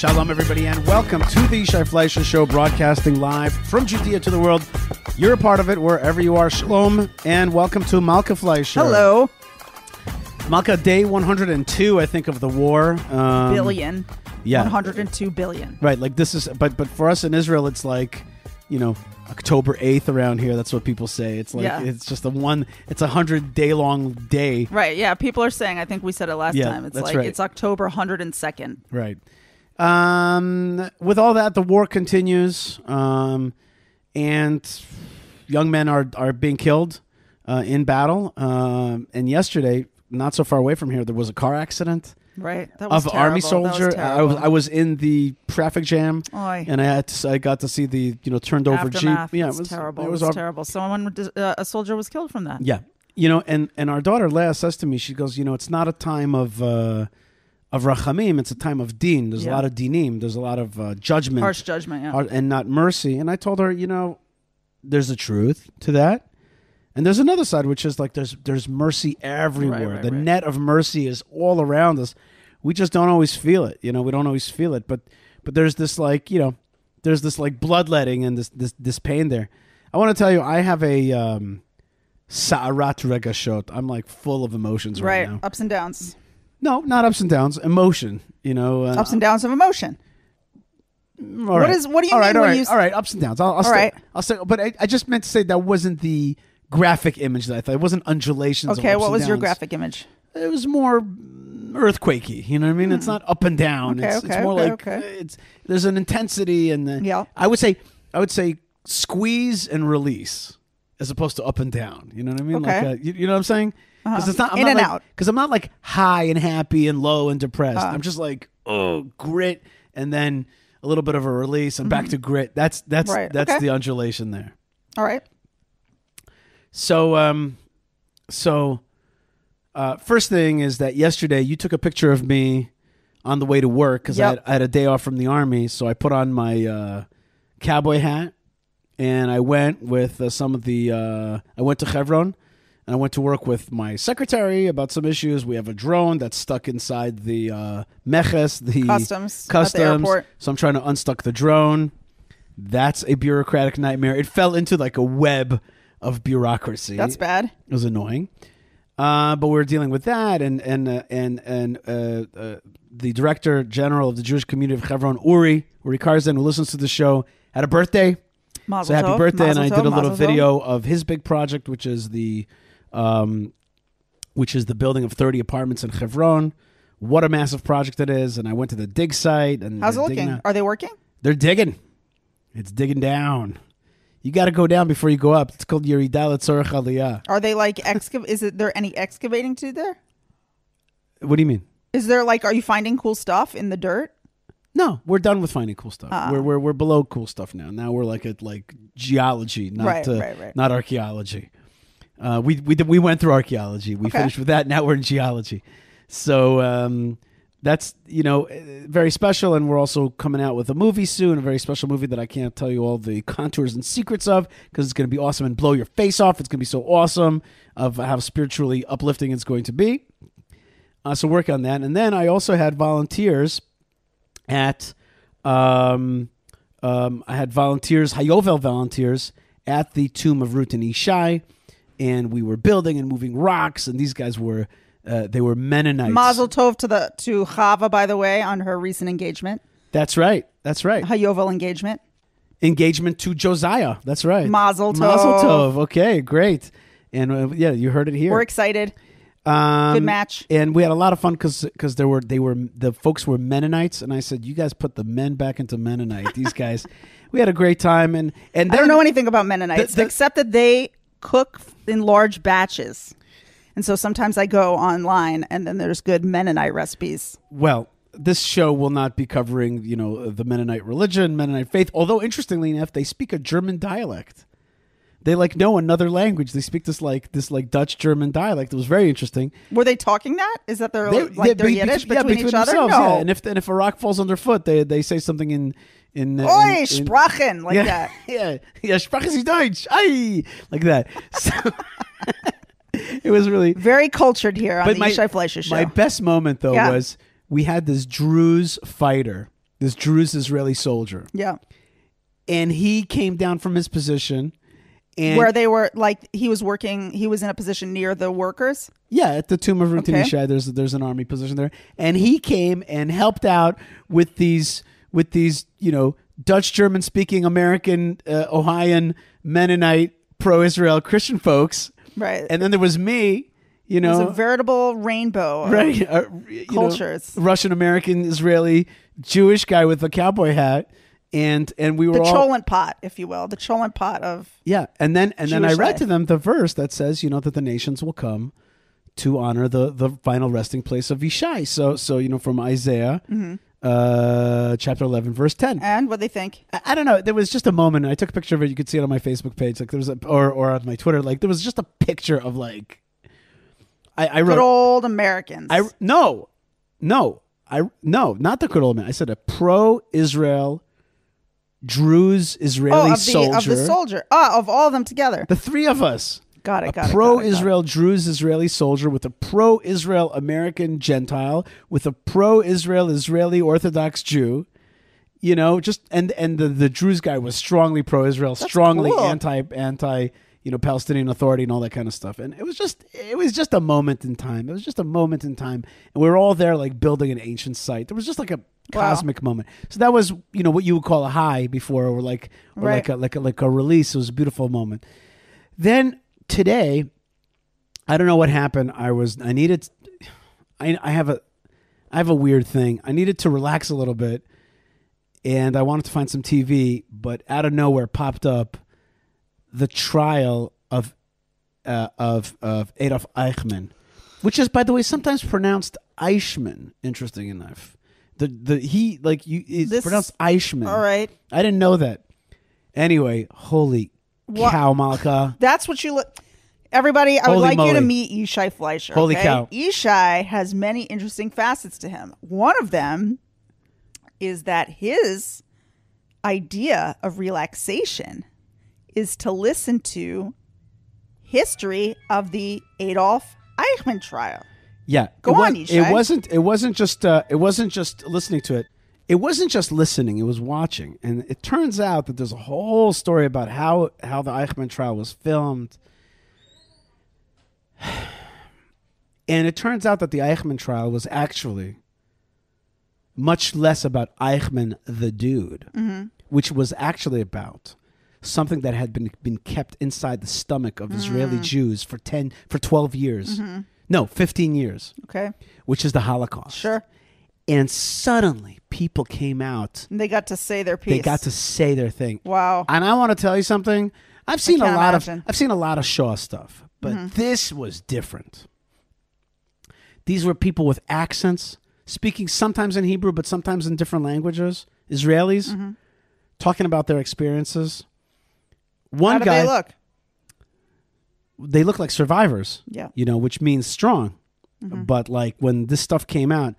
Shalom, everybody, and welcome to the Yishai Fleisher Show, broadcasting live from Judea to the world. You're a part of it wherever you are. Shalom, and welcome to Malka Fleisher. Hello. Malka, day 102, I think, of the war. Um, billion. yeah. 102 billion. Right, like this is, but but for us in Israel, it's like, you know, October 8th around here. That's what people say. It's like, Yeah. it's just a one, it's a 100 day long day. Right. Yeah. People are saying, I think we said it last Yeah, time. It's that's like, right. it's October 102nd. Right. Um, with all that, the war continues, um, and young men are are being killed uh, in battle. Um, and yesterday, not so far away from here, there was a car accident Right. That was of an army terrible. That was soldier. I was. I was in the traffic jam, Oy. and I had to, I got to see the you know turned over Aftermath. jeep. Yeah, it was terrible. It It was was, terrible. Someone, uh, a soldier was killed from that. Yeah, you know, and and our daughter Leah says to me, she goes, you know, it's not a time of. Uh, of rachamim, it's a time of din. There's a lot of dinim. There's a lot of uh, judgment. Harsh judgment. Yeah. and not mercy. And I told her, you know, there's a truth to that. And there's another side which is like there's there's mercy everywhere. Right, right, the right. net of mercy is all around us. We just don't always feel it. You know, we don't always feel it. But but there's this like, you know, there's this like bloodletting and this this this pain there. I want to tell you, I have a um Sa'arat regashot. I'm like full of emotions right, now. right. now. Ups and downs. No, not ups and downs. Emotion. You know, uh, Ups and downs of emotion. All What right. what do you all mean right, all when right, you all right, ups and downs. I'll, I'll stay, right. I'll say, but I, I just meant to say that wasn't the graphic image that I thought. It wasn't undulations. of Okay. What was your graphic image? It was more mm, earthquakey. You know what I mean? It's not up and down. Hmm. Okay, it's, it's more okay, like okay. it's there's an intensity and the, Yeah. I would say I would say squeeze and release as opposed to up and down. You know what I mean? Okay. Like a, you, you know what I'm saying? Because Uh-huh. it's not I'm In not and like, out. Because I'm not like high and happy and low and depressed. Uh. I'm just like oh grit and then a little bit of a release and back to grit. That's that's Mm-hmm. Right, that's okay. the undulation there. All right. So um so uh first thing is that yesterday you took a picture of me on the way to work because I, Yep. had, I had a day off from the army, so I put on my uh cowboy hat and I went with uh, some of the uh I went to Chevron and I went to work with my secretary about some issues. We have a drone that's stuck inside the uh meches, the Customs at the customs. airport. So I'm trying to unstuck the drone. That's a bureaucratic nightmare. It fell into like a web of bureaucracy. That's bad. It was annoying. Uh, but we are dealing with that, and and uh, and and uh, uh, the director general of the Jewish community of Hebron, Uri Uri Karzen, who listens to the show, had a birthday. Mazel So happy tov, birthday! And I tov, did a little tov. video of his big project, which is the, um, which is the building of thirty apartments in Hebron. What a massive project it is! And I went to the dig site, and How's it looking? out- Are they working? They're digging. It's digging down. You got to go down before you go up. It's called Yeridalat Tzorach Aliyah. Are they like excav? is it there any excavating to there? What do you mean? Is there like are you finding cool stuff in the dirt? No, we're done with finding cool stuff. Ah. We're, we're we're below cool stuff now. Now we're like at like geology, not Right, uh, right, right. not archaeology. Uh, we we we went through archaeology. We Okay. finished with that. Now we're in geology. So um, that's you know uh, very special, and we're also coming out with a movie soon, a very special movie that I can't tell you all the contours and secrets of because it's going to be awesome and blow your face off. It's going to be so awesome of how spiritually uplifting it's going to be. Uh, so work on that, and then I also had volunteers at um, um, I had volunteers, Hayovel volunteers at the tomb of Ruth and Ishai, and we were building and moving rocks, and these guys were uh, they were Mennonites. Mazel tov to the to Chava, by the way, on her recent engagement, That's right. That's right. Hayovel engagement. Engagement to Josiah. That's right. Mazel tov. Mazel tov. Okay, great. And uh, yeah, you heard it here. We're excited. Um, Good match. and we had a lot of fun because because there were they were the folks were Mennonites, and I said, "You guys put the men back into Mennonite." These guys, we had a great time, and and I don't know anything about Mennonites the- except that they cook in large batches. And so sometimes I go online and then there's good Mennonite recipes. Well, this show will not be covering, you know, the Mennonite religion, Mennonite faith. Although, interestingly enough, they speak a German dialect. They like know another language. They speak this like this like Dutch German dialect. It was very interesting. Were they talking that? Is that their They- like they- their be- Yiddish yeah, between, each other? No. yeah. And if and if a rock falls underfoot, they they say something in in. uh, Oi, in- in- sprachen like yeah, that. Yeah, yeah. Sprechen Sie Deutsch? Ay, like that. So, it was really Very cultured here on but the my, Yishai Fleisher show. my best moment though Yeah. was we had this Druze fighter this Druze Israeli soldier, Yeah. and he came down from his position, and Where they were like he was working, he was in a position near the workers. Yeah, at the tomb of Rutin Okay. There's there's an army position there, and he came and helped out with these with these you know Dutch German speaking American uh, Ohioan Mennonite pro Israel Christian folks, Right. and then there was me, you it was know, a veritable rainbow. of right, uh, Cultures. Russian American Israeli Jewish guy with a cowboy hat, and and we were The all cholent pot, if you will, the cholent pot of yeah, and then and then I read life. to them the verse that says, you know, that the nations will come to honor the the final resting place of Yishai. So so you know from Isaiah, Mm-hmm. Uh, chapter eleven, verse ten. and what they think. I, I don't know. There was just a moment. I took a picture of it. You could see it on my Facebook page. Like there was a or or on my Twitter. Like there was just a picture of like. I, I Good wrote. old Americans. I no, no, I no, not the good old man. I said a pro-Israel, Druze Israeli oh, of the soldier. of the soldier. Ah, of all of them together. the three of us Got it. a Got it. pro got it, got it. Israel Druze Israeli soldier with a pro Israel American Gentile with a pro Israel Israeli Orthodox Jew. You know, just and and the the Druze guy was strongly pro Israel, strongly cool. anti anti you know Palestinian Authority and all that kind of stuff. And it was just it was just a moment in time. It was just a moment in time, and we were all there like building an ancient site. There was just like a Wow. cosmic moment. So that was you know what you would call a high before, or like or Right. like a like a like a release. It was a beautiful moment. Then today, I don't know what happened. I was I needed I I have a I have a weird thing. I needed to relax a little bit and I wanted to find some TV, but out of nowhere popped up the trial of uh, of of Adolf Eichmann, which is by the way sometimes pronounced Eichmann, interesting enough. The the he like you it's This- pronounced Eichmann. All right. I didn't know that. Anyway, holy Wha- cow, Malka. That's what you look. Everybody, I would Holy like you to meet Yishai Fleisher. Holy okay? cow. Yishai has many interesting facets to him. One of them is that his idea of relaxation is to listen to history of the Adolf Eichmann trial. Yeah, Go it on, It wasn't. It wasn't just. Uh, it wasn't just listening to it. It wasn't just listening. It was watching, and it turns out that there's a whole story about how how the Eichmann trial was filmed. And it turns out that the Eichmann trial was actually much less about Eichmann the dude, mm-hmm. which was actually about something that had been been kept inside the stomach of Israeli mm. Jews for 10 for 12 years. Mm-hmm. No, 15 years, Okay. which is the Holocaust. Sure. And suddenly people came out. And they got to say their piece. They got to say their thing. Wow. And I want to tell you something. I've seen a lot imagine. of I've seen a lot of Shaw stuff, but Mm-hmm. this was different. These were people with accents, speaking sometimes in Hebrew, but sometimes in different languages. Israelis Mm-hmm. talking about their experiences. How One do guy, they look? they look like survivors. Yeah. you know, which means strong. Mm-hmm. But like when this stuff came out,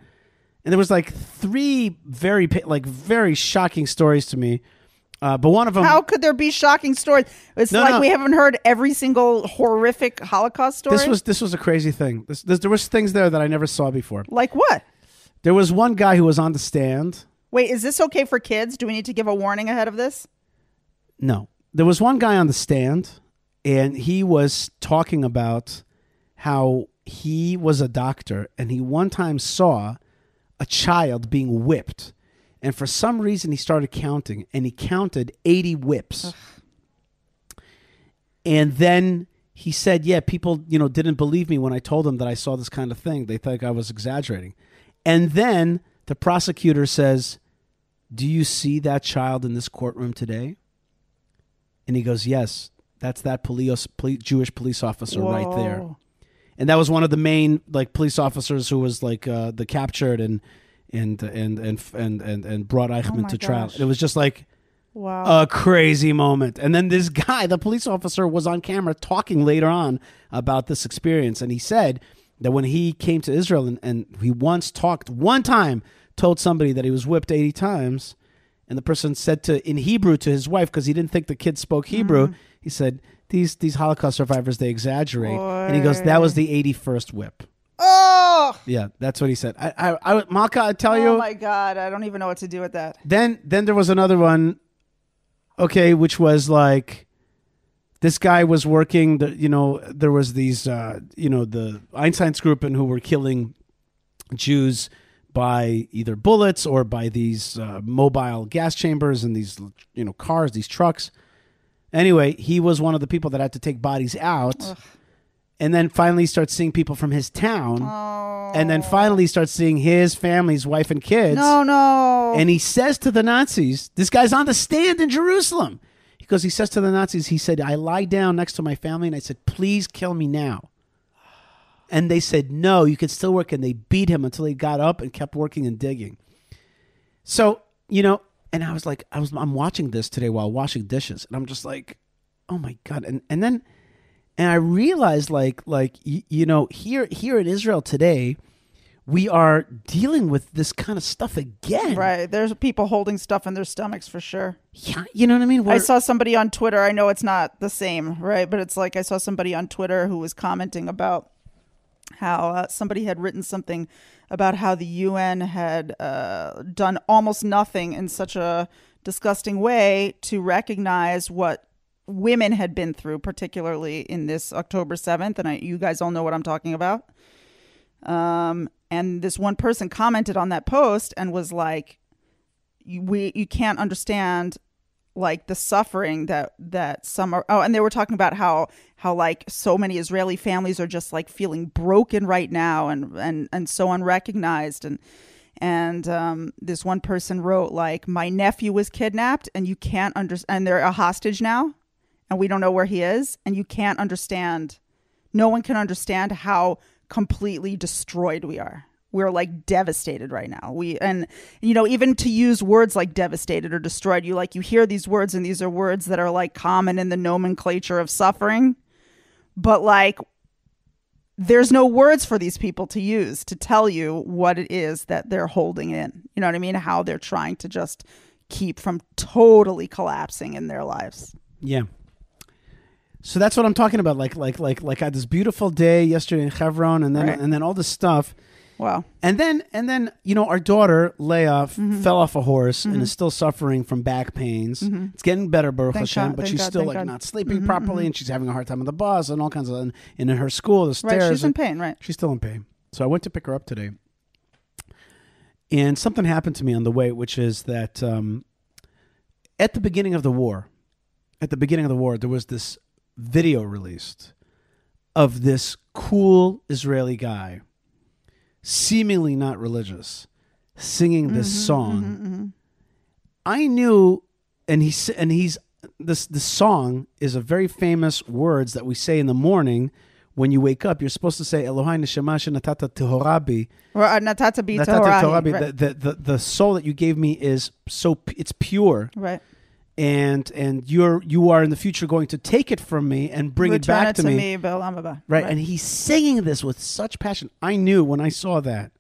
and there was like three very like very shocking stories to me. Uh, but one of them, How could there be shocking stories? It's No, like no. we haven't heard every single horrific Holocaust story. this was this was a crazy thing. This, this, there was things there that I never saw before. like what? There was one guy who was on the stand. Wait, is this okay for kids? Do we need to give a warning ahead of this? No, there was one guy on the stand, and he was talking about how he was a doctor, and he one time saw a child being whipped, and for some reason he started counting, and he counted eighty whips, and then. He said, "Yeah, people, you know, didn't believe me when I told them that I saw this kind of thing. They think I was exaggerating." And then the prosecutor says, "Do you see that child in this courtroom today?" And he goes, "Yes, that's that police, poli- Jewish police officer right there." And that was one of the main like police officers who was like uh, the captured and and and and and and, and brought Eichmann Oh to trial. It was just like Wow. a crazy moment. And then this guy, the police officer, was on camera talking later on about this experience. And he said that when he came to Israel and, and he once talked, one time told somebody that he was whipped 80 times. And the person said to in Hebrew to his wife, because he didn't think the kid spoke Hebrew, Mm. he said, These these Holocaust survivors, they exaggerate. And he goes, That was the 81st whip. Oh, Yeah, that's what he said. I, I, I Malka, I tell oh you. my god! I don't even know what to do with that. then then there was another one okay which was like this guy was working the you know there was these uh you know the Einsatzgruppen and who were killing jews by either bullets or by these uh, mobile gas chambers and these you know cars these trucks anyway he was one of the people that had to take bodies out and then finally starts seeing people from his town Oh and then finally starts seeing his family's wife and kids no, no. and he says to the Nazis, this guy's on the stand in Jerusalem. He goes, he says to the Nazis, he said, I lie down next to my family and I said, please kill me now. And they said, no, you can still work. And they beat him until he got up and kept working and digging. So, you know, and I was like, I was, I'm watching this today while washing dishes. And I'm just like, oh my God. And, and then, and I realized like, like, y- you know, here, here in Israel today, we are dealing with this kind of stuff again. right, there's people holding stuff in their stomachs for sure. Yeah, you know what I mean? I We're- saw somebody on Twitter. I know it's not the same, right? But it's like I saw somebody on Twitter who was commenting about how uh, somebody had written something about how the UN had uh, done almost nothing in such a disgusting way to recognize what women had been through, particularly in this October 7th. And I, you guys all know what I'm talking about. Um, and this one person commented on that post and was like, we, you can't understand like the suffering that that some are oh and they were talking about how how like so many israeli families are just like feeling broken right now and and and so unrecognized. And and um, this one person wrote like my nephew was kidnapped and you can't understand and they're a hostage now and we don't know where he is and you can't understand no one can understand how completely destroyed we are we're like devastated right now we and you know even to use words like devastated or destroyed you like you hear these words and these are words that are like common in the nomenclature of suffering but like there's no words for these people to use to tell you what it is that they're holding in you know what i mean how they're trying to just keep from totally collapsing in their lives yeah. So that's what I'm talking about. Like, like, like, like I had this beautiful day yesterday in Hebron, and then, Right. and then all this stuff, wow and then, and then, you know, our daughter Leah Mm-hmm. fell off a horse and is still suffering from back pains. It's getting better, Baruch Thank Hashem, God, but she's God, still like God. not sleeping properly, and she's having a hard time on the bus and all kinds of, and, and in her school, the stairs. right she's in pain right She's still in pain. So I went to pick her up today. And something happened to me on the way, which is that um, at the beginning of the war, at the beginning of the war, there was this video released of this cool Israeli guy, seemingly not religious, singing this mm-hmm, song. Mm-hmm, mm-hmm. I knew, and he's and he's this the song is a very famous words that we say in the morning when you wake up. You're supposed to say Elohai neshama shenatata tehorabi. or uh, natata bi Natata tehorabi. right. The, the, the the soul that you gave me is so it's pure, right and and you're you are in the future going to take it from me and bring it Return back to, me. B'olam haba. Right. And he's singing this with such passion. I knew when I saw that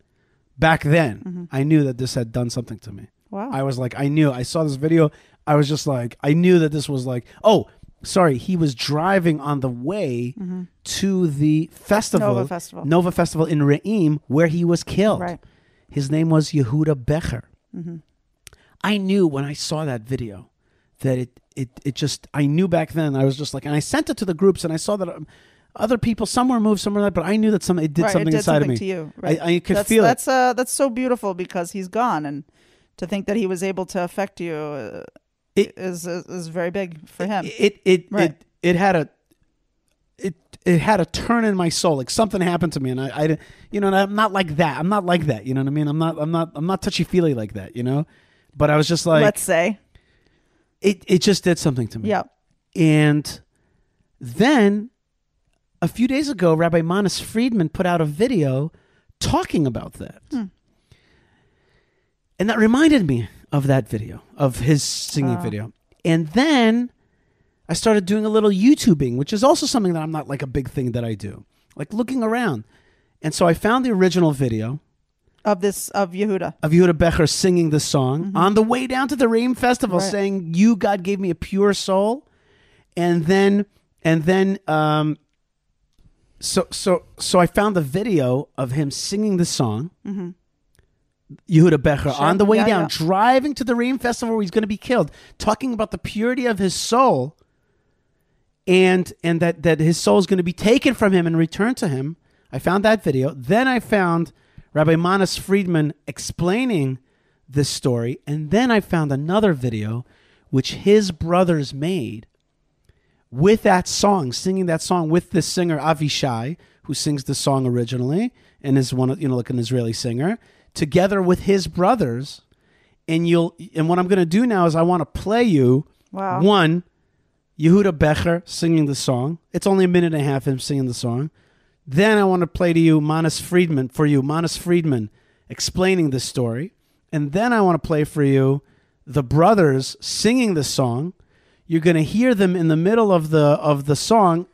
back then, mm-hmm. I knew that this had done something to me. Wow. I was like, I knew. I saw this video. I was just like, I knew that this was like, oh, sorry. He was driving on the way mm-hmm. to the festival, Nova Festival. Nova Festival in Re'im, where he was killed. Right. His name was Yehuda Becher. Mm-hmm. I knew when I saw that video that it, it, it just, I knew back then, I was just like, and I sent it to the groups and I saw that um, other people, some were moved, some were not, but I knew that some, it did right, something it did inside something of me. to you. Right. I, I could that's, feel that's it. uh that's so beautiful because he's gone, and to think that he was able to affect you uh, It- is, is is very big for him. It, it, Right. it, it had a, it, it had a turn in my soul. Like something happened to me and I, I, you know, and I'm not like that. I'm not like that. You know what I mean? I'm not, I'm not, I'm not touchy feely like that, you know? But I was just like, Let's say, it, it just did something to me. yeah, And then a few days ago, Rabbi Manis Friedman put out a video talking about that. Hmm. And that reminded me of that video, of his singing Oh. video. And then I started doing a little YouTubing, which is also something that I'm not like a big thing that I do, like looking around. And so I found the original video of this of Yehuda. of Yehuda Becher singing the song on the way down to the Reim Festival, Mm-hmm. Right. saying, "You God gave me a pure soul," and then and then um, so so so I found the video of him singing the song. Yehuda Becher on the way Mm-hmm. Yeah, down, yeah. driving to the Ream Festival where he's going to be killed, talking about the purity of his soul, and and that that his soul is going to be taken from him and returned to him. I found that video. Then I found Rabbi Manis Friedman explaining this story, and then I found another video which his brothers made with that song, singing that song with this singer Avishai, who sings the song originally and is one of you know like an Israeli singer, together with his brothers. And you'll and what I'm going to do now is I want to play you Wow. one Yehuda Becher singing the song. It's only a minute and a half him singing the song. Then I want to play to you Manis Friedman for you Manis Friedman explaining the story, and then I want to play for you the brothers singing the song. You're going to hear them in the middle of the of the song,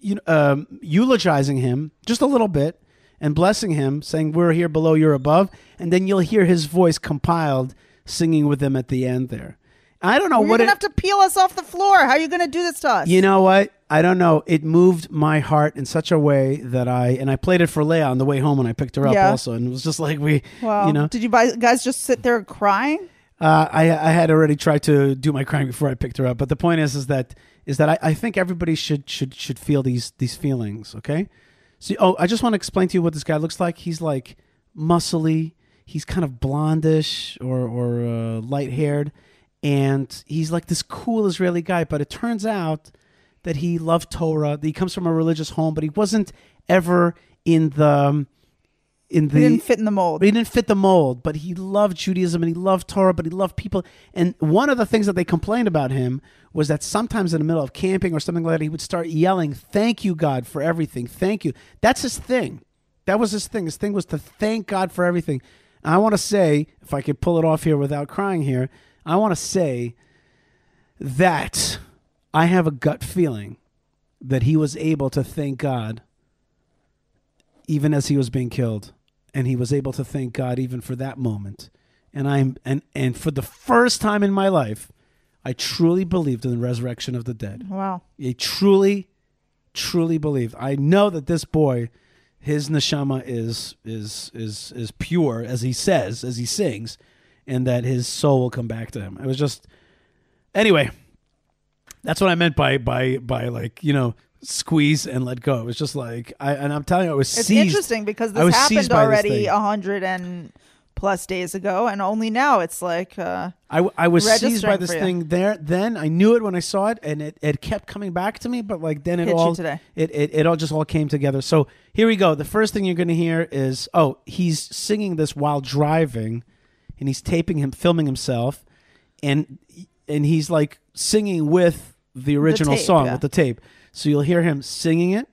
you um, eulogizing him just a little bit and blessing him, saying, "We're here below, you're above," and then you'll hear his voice compiled singing with them at the end there. I don't know what You're gonna it, have to peel us off the floor. How are you gonna do this to us? you know what? I don't know. It moved my heart in such a way that I and I played it for Leah on the way home when I picked her up Yeah. also, and it was just like we, Wow. you know, Did you guys just sit there crying? uh, I I had already tried to do my crying before I picked her up, but the point is is that is that I, I think everybody should should should feel these these feelings. Okay, so oh, I just want to explain to you what this guy looks like. He's like muscly. He's kind of blondish or or uh, light haired, and he's like this cool Israeli guy. But it turns out that he loved Torah. That he comes from a religious home, but he wasn't ever in the um, in the He didn't fit in the mold. but he didn't fit the mold. But he loved Judaism and he loved Torah, but he loved people. And one of the things that they complained about him was that sometimes in the middle of camping or something like that, he would start yelling, Thank you, God, for everything. Thank you. That's his thing. That was his thing. His thing was to thank God for everything. And I want to say, if I could pull it off here without crying here, I want to say that I have a gut feeling that he was able to thank God even as he was being killed and he was able to thank God even for that moment. And I'm and and for the first time in my life I truly believed in the resurrection of the dead. Wow. I truly truly believed I know that this boy his neshama is is is is pure as he says as he sings and that his soul will come back to him it was just anyway that's what I meant by by by like you know squeeze and let go. It was just like I and I'm telling you, I was It's seized. interesting because I was this happened already a hundred and plus days ago, and only now it's like uh, I was seized by this thing there. Then I knew it when I saw it, and it, it kept coming back to me. But like then it Hit all today. It, it it all just all came together. So here we go. The first thing you're going to hear is oh he's singing this while driving, and he's taping him, filming himself, and and he's like singing with the original tape, song yeah. with the tape. So you'll hear him singing it.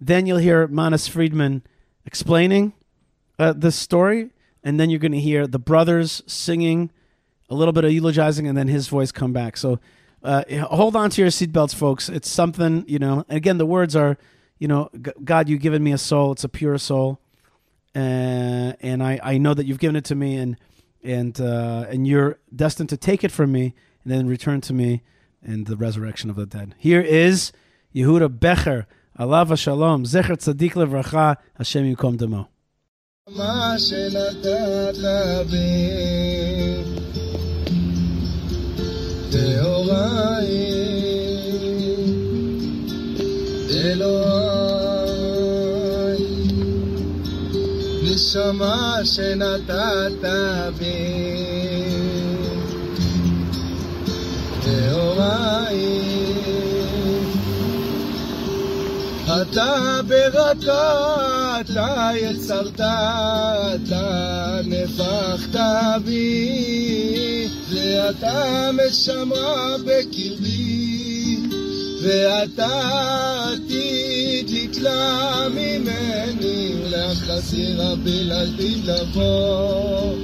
Then you'll hear Manis Friedman explaining uh, this story, and then you're going to hear the brothers singing a little bit of eulogizing, and then his voice come back. So uh, hold on to your seatbelts, folks. It's something, you know. And again, the words are, you know, God, you've given me a soul. It's a pure soul, uh, and I, I know that you've given it to me, and and uh, and you're destined to take it from me, and then return to me in the resurrection of the dead. Here is Yehuda Becher. Alav Shalom, Zecher Tzadik Levracha, Hashem Yikom Demo. מה שנתת בי טהוריי אלוהי נשמה שנתת בי. טהוריי אתה ברכה, אתה יצרת, אתה נפחת בי, ואתה משמרה בקרבי, ואתה עתיד לתלה ממני, לחזיר הבלעדי לבוא.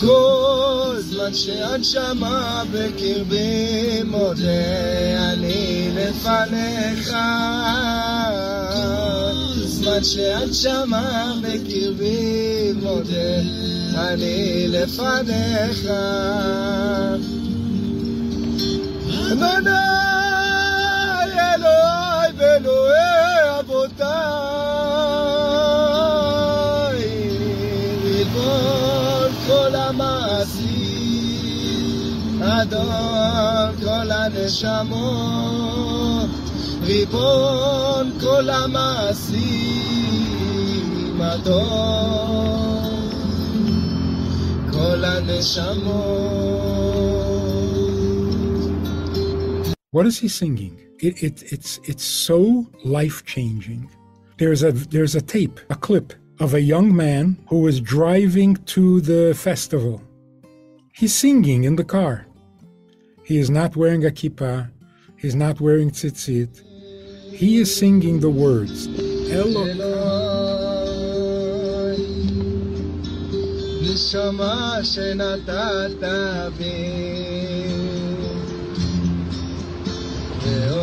כל זמן שהנשמה בקרבי מודה אני לפניך זמן שהנשמה בקרבי מודה אני לפניך אדוני ואלוהי אבותיי, ריבון כל המעשים, אדון כל הנשמות, ריבון כל המעשים, אדון כל הנשמות. What is he singing? It, it, it's, it's so life changing. There's a, there's a tape, a clip of a young man who was driving to the festival. He's singing in the car. He is not wearing a kippah. He's not wearing tzitzit. He is singing the words. Elo-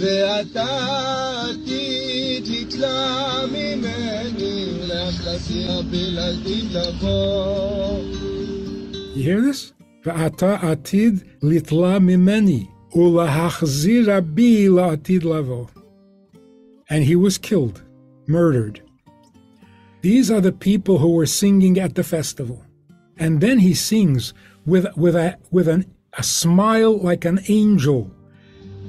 ואתה עתיד לתלה ממני, לאחזי הבלעדי תבוא. You hear this? Va'ata atid litla mimeni ulahachzira bi la'atid lavo. And he was killed, murdered. These are the people who were singing at the festival. And then he sings with, with, a, with an, a smile like an angel.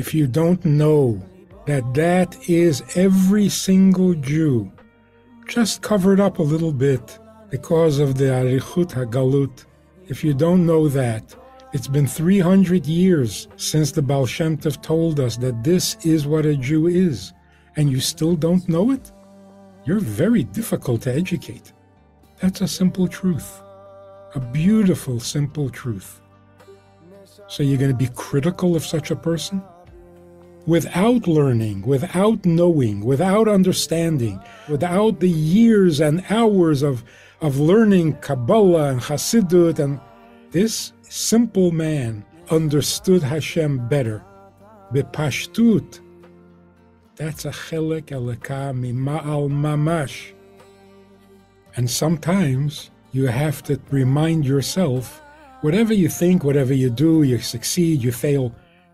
If you don't know that that is every single Jew, just covered up a little bit because of the Arichut HaGalut, if you don't know that, it's been 300 years since the Baal Shem Tov told us that this is what a Jew is, and you still don't know it? You're very difficult to educate. That's a simple truth, a beautiful, simple truth. So you're going to be critical of such a person? Without learning, without knowing, without understanding, without the years and hours of, of learning Kabbalah and Hasidut, and this simple man understood Hashem better. Bepashtut. That's a chelek eleka mima'al mamash. And sometimes you have to remind yourself, whatever you think, whatever you do, you succeed, you fail,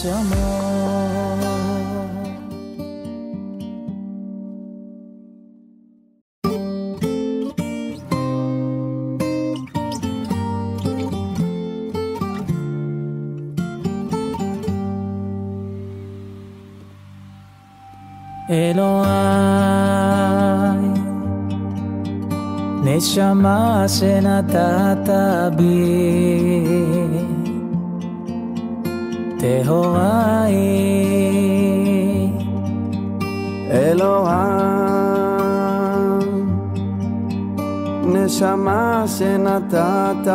ese amor. Eloai Neshama senatatabi טהוראי, אלוהי, נשמה שנתת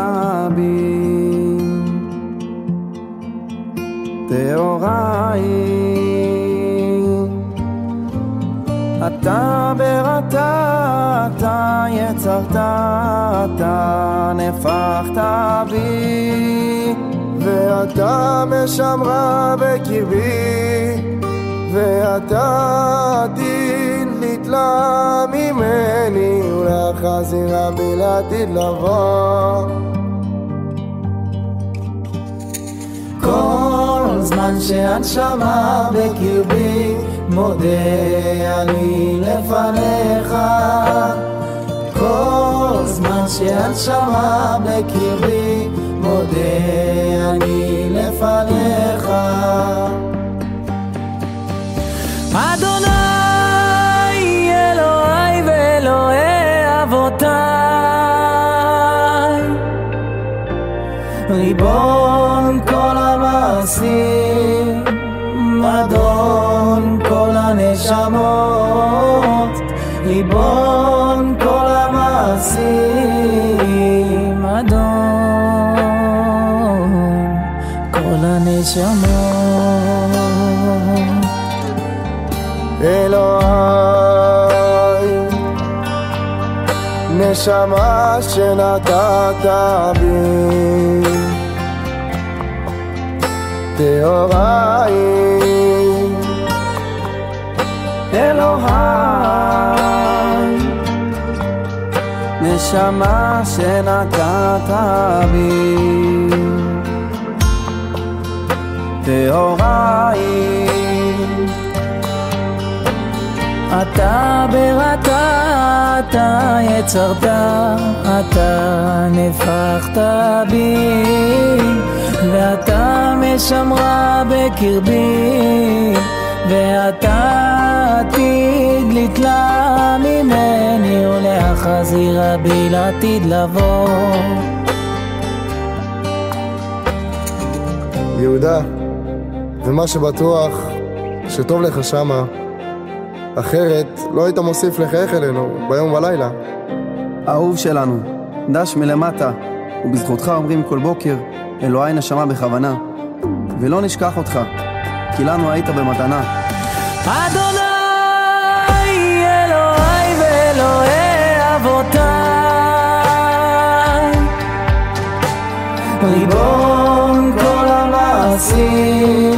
בי, טהוראי, אתה בראתה, אתה יצרת, אתה נפחת בי, ואתה משמרה בקרבי, ואתה לתלה נתלה ממני ולחזירה בלעתיד לבוא. כל זמן שהנשמה בקרבי מודה אני לפניך. כל זמן שהנשמה בקרבי מודה אני לפניך אדוני אלוהי ואלוהי אבותיי ריבון ese amor. Eloi, neshama shenatata bi, Teorai, Elohai, neshama shenatata bi. טהורה היא אתה בראתה, אתה יצרת, אתה נפחת בי, ואתה משמרה בקרבי, ואתה עתיד לתלה ממני, ולהחזירה בי לעתיד לבוא. יהודה, ומה שבטוח שטוב לך שמה, אחרת לא היית מוסיף לחייך אלינו ביום ובלילה. אהוב שלנו, דש מלמטה, ובזכותך אומרים כל בוקר, אלוהי נשמה בכוונה. ולא נשכח אותך, כי לנו היית במתנה. אדוני אלוהי ואלוהי אבותיי ריבון כל המעשים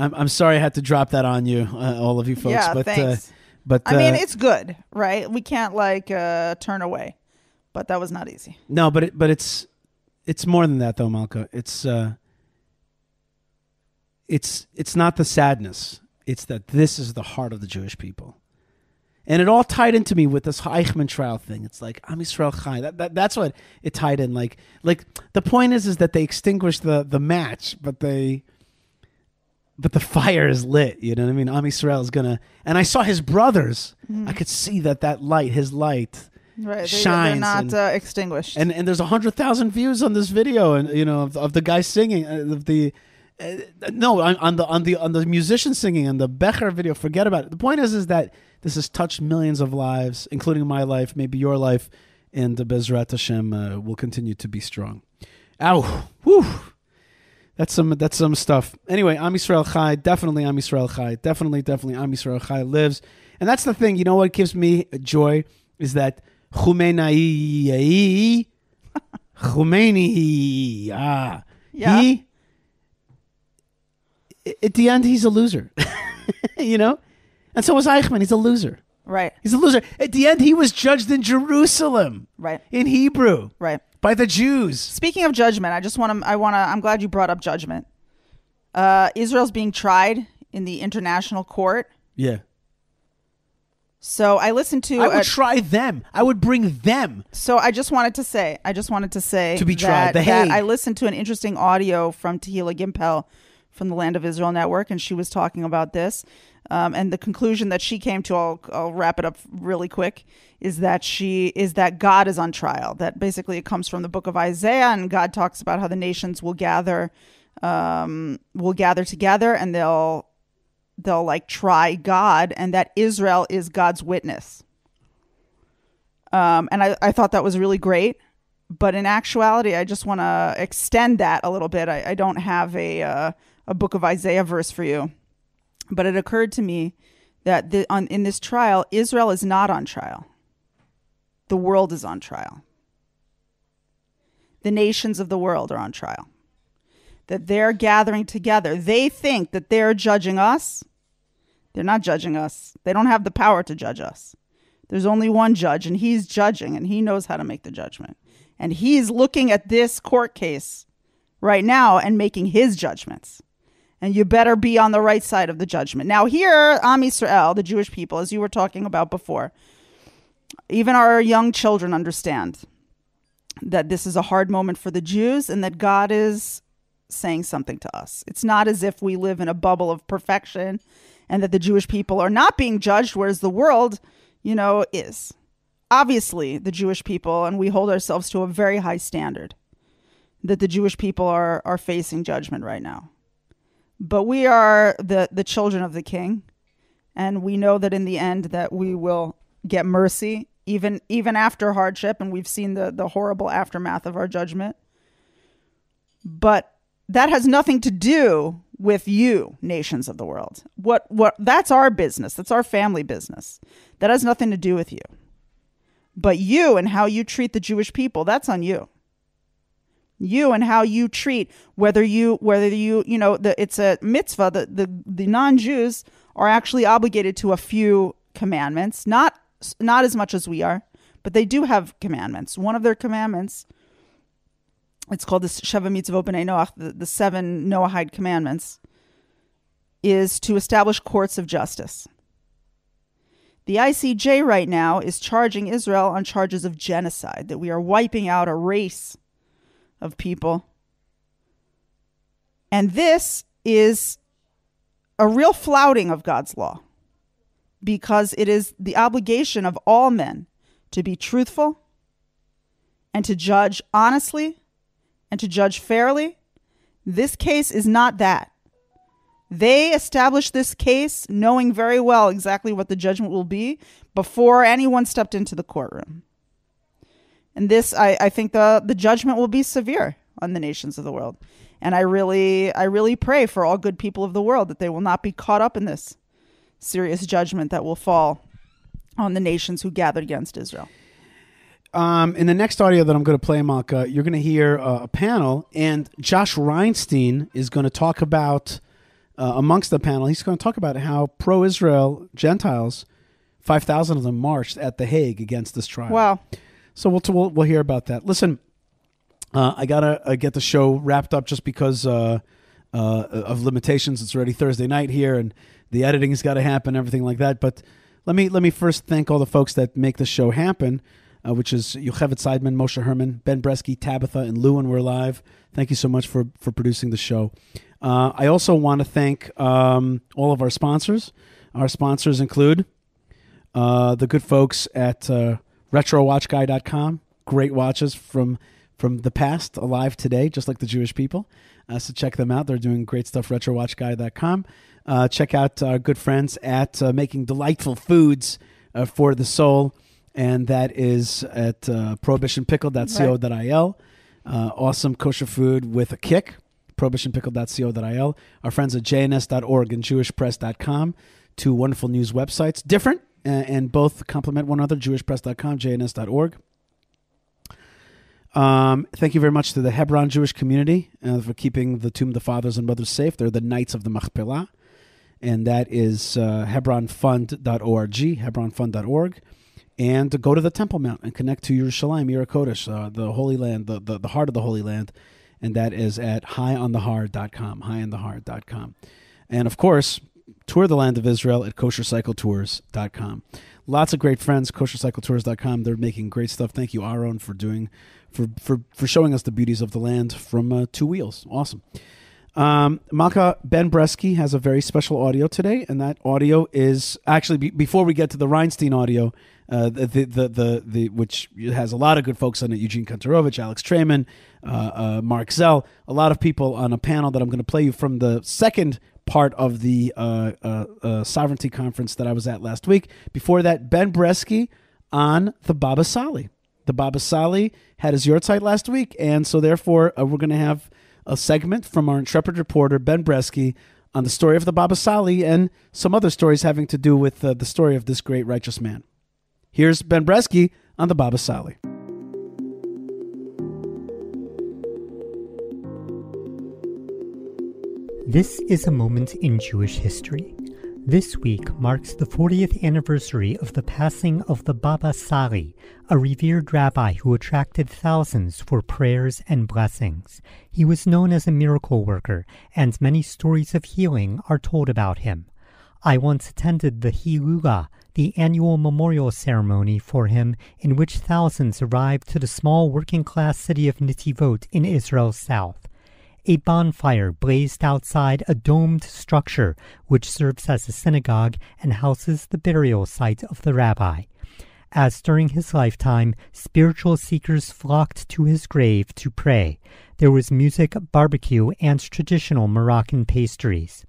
I'm, I'm sorry I had to drop that on you, uh, all of you folks. Yeah, but thanks. Uh, but I mean, uh, it's good, right? We can't like uh, turn away, but that was not easy. no, but it, but it's it's more than that though, Malka. It's uh, it's it's not the sadness. It's that this is the heart of the Jewish people, and it all tied into me with this Eichmann trial thing. It's like Am Yisrael Chai. That, that that's what it tied in. Like like the point is is that they extinguished the the match, but they but the fire is lit. You know what I mean? Am Yisrael is gonna. And I saw his brothers. I could see that that light, his light, Right? They, they're shines. not and, uh, extinguished. and and there's a hundred thousand views on this video, and you know of, of the guy singing, uh, of the. Uh, no, on, on the on the on the musician singing and the Becher video. Forget about it. The point is, is that this has touched millions of lives, including my life, maybe your life, and the Bezrat Hashem uh, will continue to be strong. Ow, whew. That's some that's some stuff. Anyway, Am Yisrael Chai, definitely Am Yisrael Chai, definitely definitely Am Yisrael Chai lives, and that's the thing. You know what gives me joy is that Khomeini, Khomeini, ah, Yeah. he. At the end, he's a loser, you know, and so was Eichmann. He's a loser. right, He's a loser. At the end, he was judged in Jerusalem, right, in Hebrew, right. By the Jews. Speaking of judgment, I just want to. I want to. I'm glad you brought up judgment. Uh, Israel's being tried in the international court Yeah. So I listened to. I would a- try them. I would bring them. so I just wanted to say, I just wanted to say To be that, tried. The that Hague. I listened to an interesting audio from Tehila Gimpel from the Land of Israel Network, and she was talking about this. Um, and the conclusion that she came to, I'll, I'll wrap it up really quick, is that she is that God is on trial. That basically it comes from the book of Isaiah, and God talks about how the nations will gather, um, will gather together, and they'll they'll like try God, and that Israel is God's witness. Um, and I, I thought that was really great. But in actuality, I just want to extend that a little bit. I, I don't have a uh, a book of Isaiah verse for you, but it occurred to me that the, on in this trial, Israel is not on trial. The world is on trial. The nations of the world are on trial. That they're gathering together. They think that they're judging us. They're not judging us. They don't have the power to judge us. There's only one judge, and he's judging, and he knows how to make the judgment. And he's looking at this court case right now and making his judgments. And you better be on the right side of the judgment. Now, here, Am Yisrael, the Jewish people, as you were talking about before, even our young children understand that this is a hard moment for the Jews and that God is saying something to us. It's not as if we live in a bubble of perfection and that the Jewish people are not being judged, whereas the world, you know, is. Obviously, the Jewish people, and we hold ourselves to a very high standard, that the Jewish people are, are facing judgment right now. But we are the, the children of the king, and we know that in the end that we will get mercy even even after hardship and we've seen the the horrible aftermath of our judgment. But that has nothing to do with you nations of the world. What what that's our business. That's our family business. That has nothing to do with you. But you and how you treat the jewish people that's on you you and how you treat whether you whether you you know the it's a mitzvah the the, the non-jews are actually obligated to a few commandments not not as much as we are but they do have commandments one of their commandments it's called the Sheva Mitzvot B'nai Noach, the, the seven Noahide commandments, is to establish courts of justice. The ICJ right now is charging Israel on charges of genocide, that we are wiping out a race of people. And this is a real flouting of God's law because it is the obligation of all men to be truthful and to judge honestly and to judge fairly. This case is not that. They established this case knowing very well exactly what the judgment will be before anyone stepped into the courtroom. And this, I, I think the, the judgment will be severe on the nations of the world. And I really, I really pray for all good people of the world that they will not be caught up in this serious judgment that will fall on the nations who gathered against Israel. Um, in the next audio that I'm going to play, Malka, you're going to hear uh, a panel, and Josh Reinstein is going to talk about, uh, amongst the panel, he's going to talk about how pro Israel Gentiles, 5,000 of them marched at The Hague against this trial. Wow. So we'll, we'll, we'll hear about that. Listen, uh, I got to uh, get the show wrapped up just because uh, uh, of limitations. It's already Thursday night here, and the editing's got to happen, everything like that. But let me let me first thank all the folks that make the show happen uh, which is Yocheved Seidman, Moshe Herman, Ben Bresky, Tabitha, and Lou, and we're live. Thank you so much for, for producing the show. Uh, I also want to thank um, all of our sponsors. Our sponsors include the good folks at RetroWatchGuy.com. Great watches from from the past, alive today, just like the Jewish people. Uh, so check them out. They're doing great stuff. RetroWatchGuy.com. Uh, check out our good friends at uh, Making Delightful Foods uh, for the Soul and that is at uh, prohibitionpickle.co.il. Uh, awesome kosher food with a kick. Prohibitionpickle.co.il. Our friends at jns.org and jewishpress.com, two wonderful news websites, different uh, and both complement one another. Jewishpress.com, jns.org. Um, thank you very much to the Hebron Jewish community uh, for keeping the tomb of the fathers and mothers safe. They're the Knights of the Machpelah, and that is uh, hebronfund.org, hebronfund.org and to go to the Temple Mount and connect to Yerushalayim, Yer Kodesh, uh, the Holy Land, the, the, the heart of the Holy Land, and that is at highonthehard.com, highonthehard.com. And of course, tour the land of Israel at koshercycletours.com. Lots of great friends, koshercycletours.com. They're making great stuff. Thank you, Aaron, for doing for for for showing us the beauties of the land from uh, two wheels. Awesome. Um, Malka Ben Bresky has a very special audio today, and that audio is actually be, before we get to the Reinstein audio, uh, the, the, the the the which has a lot of good folks on it: Eugene Kontorovich, Alex Traiman, uh, uh, Marc Zell, a lot of people on a panel that I'm going to play you from the second part of the uh, uh, uh, sovereignty conference that I was at last week. Before that, Ben Bresky on the Baba Sali. The Baba Sali had his yahrzeit last week, and so therefore uh, we're going to have a segment from our intrepid reporter Ben Bresky on the story of the Baba Sali and some other stories having to do with uh, the story of this great righteous man. Here's Ben Bresky on the Baba Sali. This is a moment in Jewish history. This week marks the 40th anniversary of the passing of the Baba Sali, a revered rabbi who attracted thousands for prayers and blessings. He was known as a miracle worker, and many stories of healing are told about him. I once attended the Hilula, the annual memorial ceremony for him, in which thousands arrived to the small working class city of Netivot in Israel's south. A bonfire blazed outside a domed structure which serves as a synagogue and houses the burial site of the rabbi. As during his lifetime, spiritual seekers flocked to his grave to pray. There was music, barbecue, and traditional Moroccan pastries.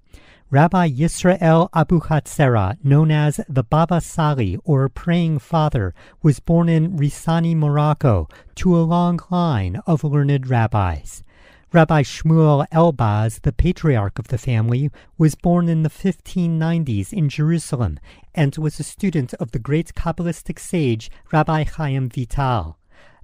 Rabbi Yisrael Abu Hatzera, known as the Baba Sali or Praying Father, was born in Rissani, Morocco, to a long line of learned rabbis. Rabbi Shmuel Elbaz, the patriarch of the family, was born in the 1590s in Jerusalem and was a student of the great Kabbalistic sage Rabbi Chaim Vital.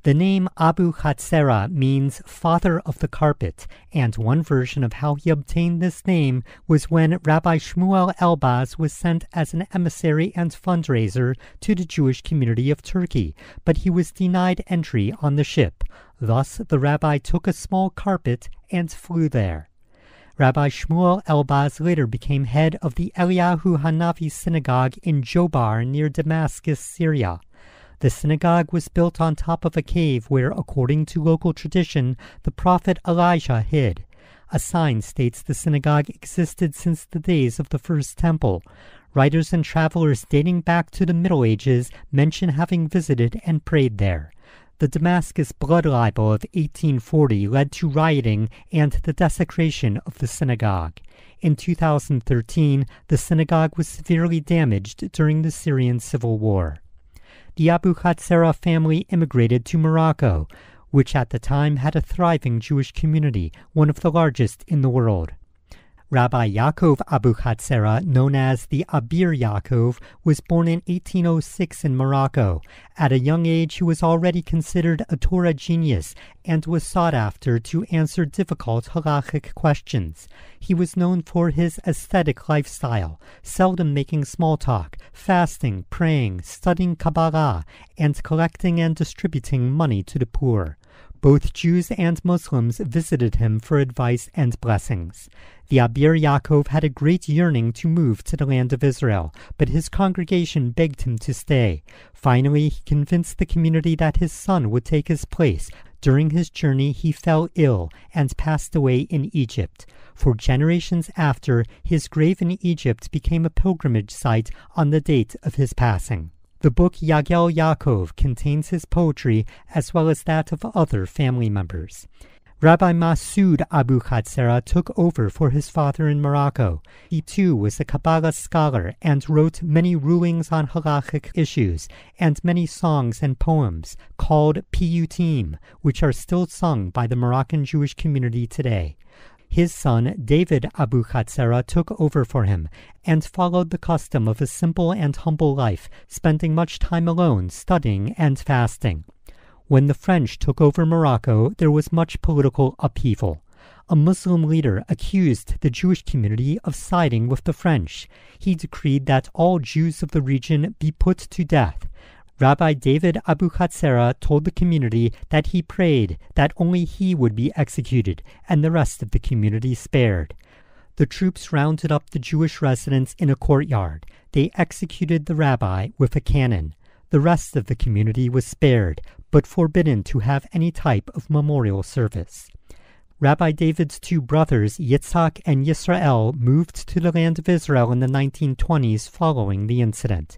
The name Abu Hatzera means father of the carpet, and one version of how he obtained this name was when Rabbi Shmuel Elbaz was sent as an emissary and fundraiser to the Jewish community of Turkey, but he was denied entry on the ship. Thus, the rabbi took a small carpet and flew there. Rabbi Shmuel Elbaz later became head of the Eliyahu Hanavi synagogue in Jobar near Damascus, Syria. The synagogue was built on top of a cave where, according to local tradition, the prophet Elijah hid. A sign states the synagogue existed since the days of the first temple. Writers and travelers dating back to the Middle Ages mention having visited and prayed there. The Damascus blood libel of 1840 led to rioting and the desecration of the synagogue. In 2013, the synagogue was severely damaged during the Syrian civil war. The Abu Hatzera family immigrated to Morocco, which at the time had a thriving Jewish community, one of the largest in the world. Rabbi Yaakov Abu Hatzera, known as the Abir Yaakov, was born in 1806 in Morocco. At a young age, he was already considered a Torah genius and was sought after to answer difficult halachic questions. He was known for his ascetic lifestyle, seldom making small talk, fasting, praying, studying Kabbalah, and collecting and distributing money to the poor. Both Jews and Muslims visited him for advice and blessings. The Abir Yaakov had a great yearning to move to the land of Israel, but his congregation begged him to stay. Finally, he convinced the community that his son would take his place. During his journey, he fell ill and passed away in Egypt. For generations after, his grave in Egypt became a pilgrimage site on the date of his passing. The book Yagel Yaakov contains his poetry as well as that of other family members. Rabbi Masoud Abu Hatzera took over for his father in Morocco. He too was a Kabbalah scholar and wrote many rulings on halachic issues and many songs and poems called piyutim, which are still sung by the Moroccan Jewish community today. His son, David Abu Hatzera, took over for him and followed the custom of a simple and humble life, spending much time alone, studying and fasting. When the French took over Morocco, there was much political upheaval. A Muslim leader accused the Jewish community of siding with the French. He decreed that all Jews of the region be put to death. Rabbi David Abu Hatzera told the community that he prayed that only he would be executed and the rest of the community spared. The troops rounded up the Jewish residents in a courtyard. They executed the rabbi with a cannon. The rest of the community was spared, but forbidden to have any type of memorial service. Rabbi David's two brothers, Yitzhak and Yisrael, moved to the land of Israel in the 1920s following the incident.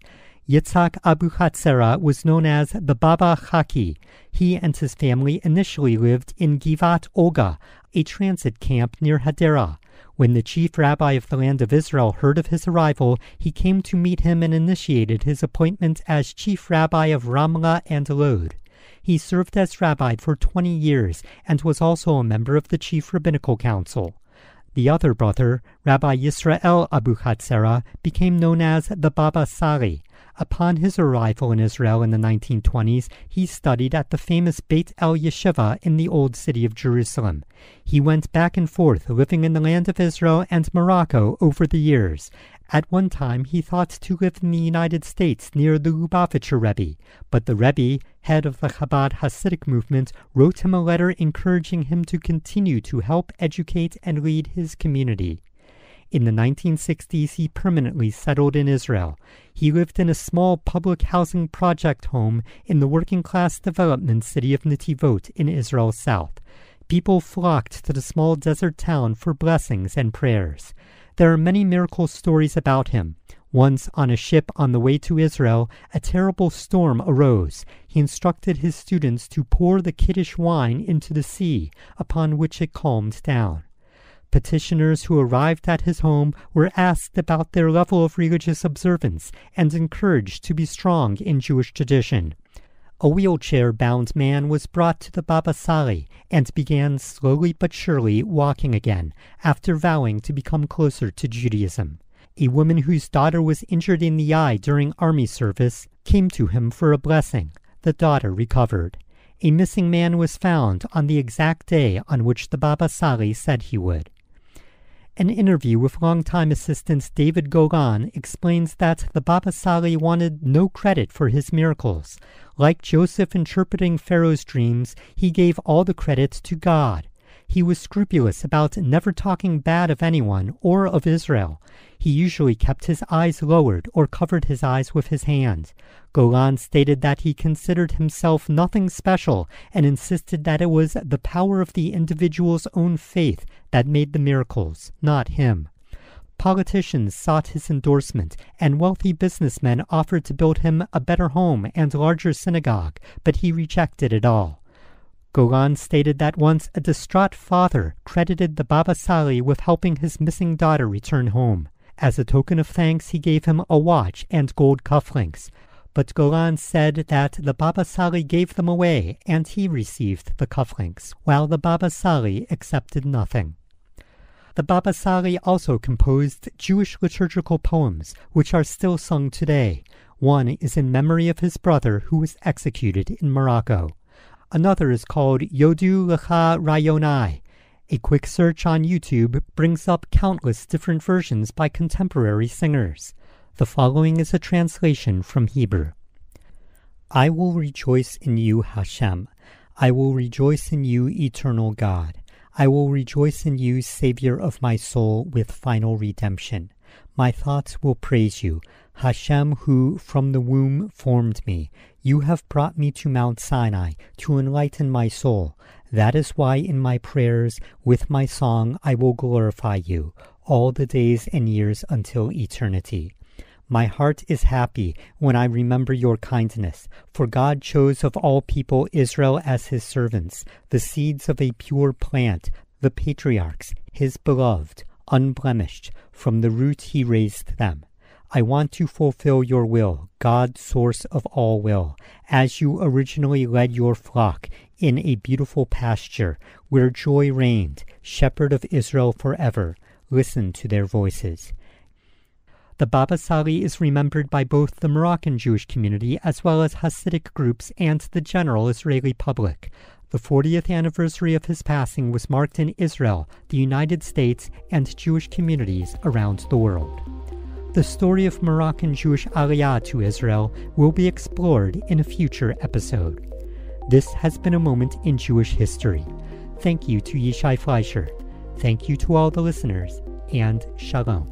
Yitzhak Abu Hatzera was known as the Baba Chaki. He and his family initially lived in Givat Olga, a transit camp near Hadera. When the chief rabbi of the land of Israel heard of his arrival, he came to meet him and initiated his appointment as chief rabbi of Ramla and Lod. He served as rabbi for 20 years and was also a member of the Chief Rabbinical Council. The other brother, Rabbi Yisrael Abu Hatzera, became known as the Baba Sali. Upon his arrival in Israel in the 1920s, he studied at the famous Beit El Yeshiva in the Old City of Jerusalem. He went back and forth, living in the land of Israel and Morocco over the years. At one time, he thought to live in the United States near the Lubavitcher Rebbe, but the Rebbe, head of the Chabad Hasidic movement, wrote him a letter encouraging him to continue to help educate and lead his community. In the 1960s, he permanently settled in Israel. He lived in a small public housing project home in the working class development city of Netivot in Israel's south. People flocked to the small desert town for blessings and prayers. There are many miracle stories about him. Once on a ship on the way to Israel, a terrible storm arose. He instructed his students to pour the Kiddush wine into the sea, upon which it calmed down. Petitioners who arrived at his home were asked about their level of religious observance and encouraged to be strong in Jewish tradition. A wheelchair bound man was brought to the Baba Sali and began slowly but surely walking again after vowing to become closer to Judaism. A woman whose daughter was injured in the eye during army service came to him for a blessing. The daughter recovered. A missing man was found on the exact day on which the Baba Sali said he would. An interview with longtime assistant David Golan explains that the Baba Sali wanted no credit for his miracles. Like Joseph interpreting Pharaoh's dreams, he gave all the credit to God. He was scrupulous about never talking bad of anyone or of Israel. He usually kept his eyes lowered or covered his eyes with his hand. Golan stated that he considered himself nothing special and insisted that it was the power of the individual's own faith that made the miracles, not him. Politicians sought his endorsement, and wealthy businessmen offered to build him a better home and larger synagogue, but he rejected it all. Golan stated that once a distraught father credited the Baba Sali with helping his missing daughter return home. As a token of thanks, he gave him a watch and gold cufflinks. But Golan said that the Baba Sali gave them away and he received the cufflinks, while the Baba Sali accepted nothing. The Baba Sali also composed Jewish liturgical poems, which are still sung today. One is in memory of his brother who was executed in Morocco. Another is called Yodu Lecha Rayonai. A quick search on YouTube brings up countless different versions by contemporary singers. The following is a translation from Hebrew. I will rejoice in you, Hashem. I will rejoice in you, eternal God. I will rejoice in you, Savior of my soul, with final redemption. My thoughts will praise you, Hashem, who from the womb formed me. You have brought me to Mount Sinai to enlighten my soul. That is why in my prayers, with my song, I will glorify you all the days and years until eternity. My heart is happy when I remember your kindness, for God chose of all people Israel as his servants, the seeds of a pure plant, the patriarchs, his beloved, unblemished, from the root he raised them. I want to fulfill your will, God, source of all will, as you originally led your flock in a beautiful pasture where joy reigned, shepherd of Israel forever. Listen to their voices. The Baba Sali is remembered by both the Moroccan Jewish community as well as Hasidic groups and the general Israeli public. The 40th anniversary of his passing was marked in Israel, the United States, and Jewish communities around the world. The story of Moroccan Jewish Aliyah to Israel will be explored in a future episode. This has been a moment in Jewish history. Thank you to Yishai Fleisher. Thank you to all the listeners, and shalom.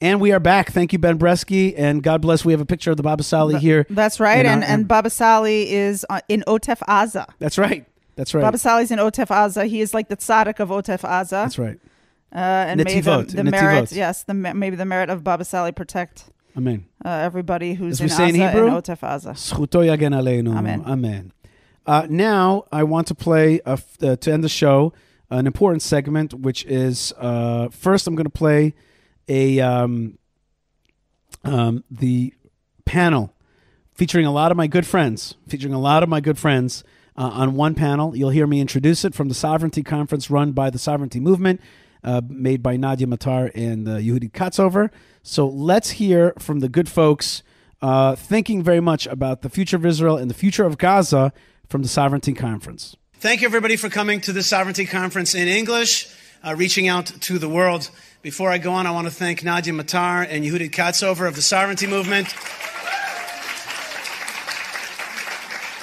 And we are back. Thank you, Ben Bresky, and God bless. We have a picture of the Baba Sali here. That's right. in our- And, and Baba Sali is uh, in Otef Aza. that's right. That's right. Baba Sali's in Otef Aza. He is like the tzaddik of Otef Aza. that's right. Uh, and may the, the merit, yes, the maybe the merit of Baba Sali protect Amen. uh, everybody who's As in we say in Hebrew, and Otef Aza. Zchuto yagen aleinu. Amen. Amen. Uh, now, I want to play, a uh, to end the show, an important segment, which is uh, first, I'm going to play a um, um, the panel featuring a lot of my good friends, featuring a lot of my good friends uh, on one panel. You'll hear me introduce it from the Sovereignty Conference run by the Sovereignty Movement, uh, made by Nadia Matar and uh, Yehudi Katzover. So let's hear from the good folks uh, thinking very much about the future of Israel and the future of Gaza from the Sovereignty Conference. Thank you, everybody, for coming to the Sovereignty Conference in English, uh, reaching out to the world. Before I go on, I want to thank Nadia Matar and Yehudit Katzover of the Sovereignty Movement.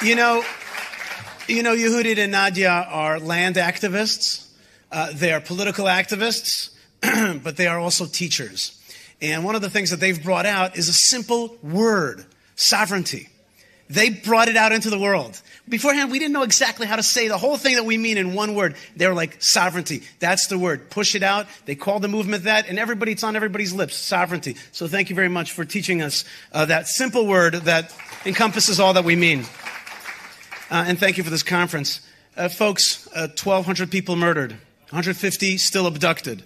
You know, you know, Yehudit and Nadia are land activists. Uh, they are political activists, but they are also teachers. And one of the things that they've brought out is a simple word sovereignty. They brought it out into the world. Beforehand, we didn't know exactly how to say the whole thing that we mean in one word. They were like, sovereignty. That's the word. Push it out. They called the movement that, and everybody, it's on everybody's lips. Sovereignty. So thank you very much for teaching us uh, that simple word that encompasses all that we mean. Uh, and thank you for this conference. Uh, folks, uh, 1,200 people murdered, 150 still abducted,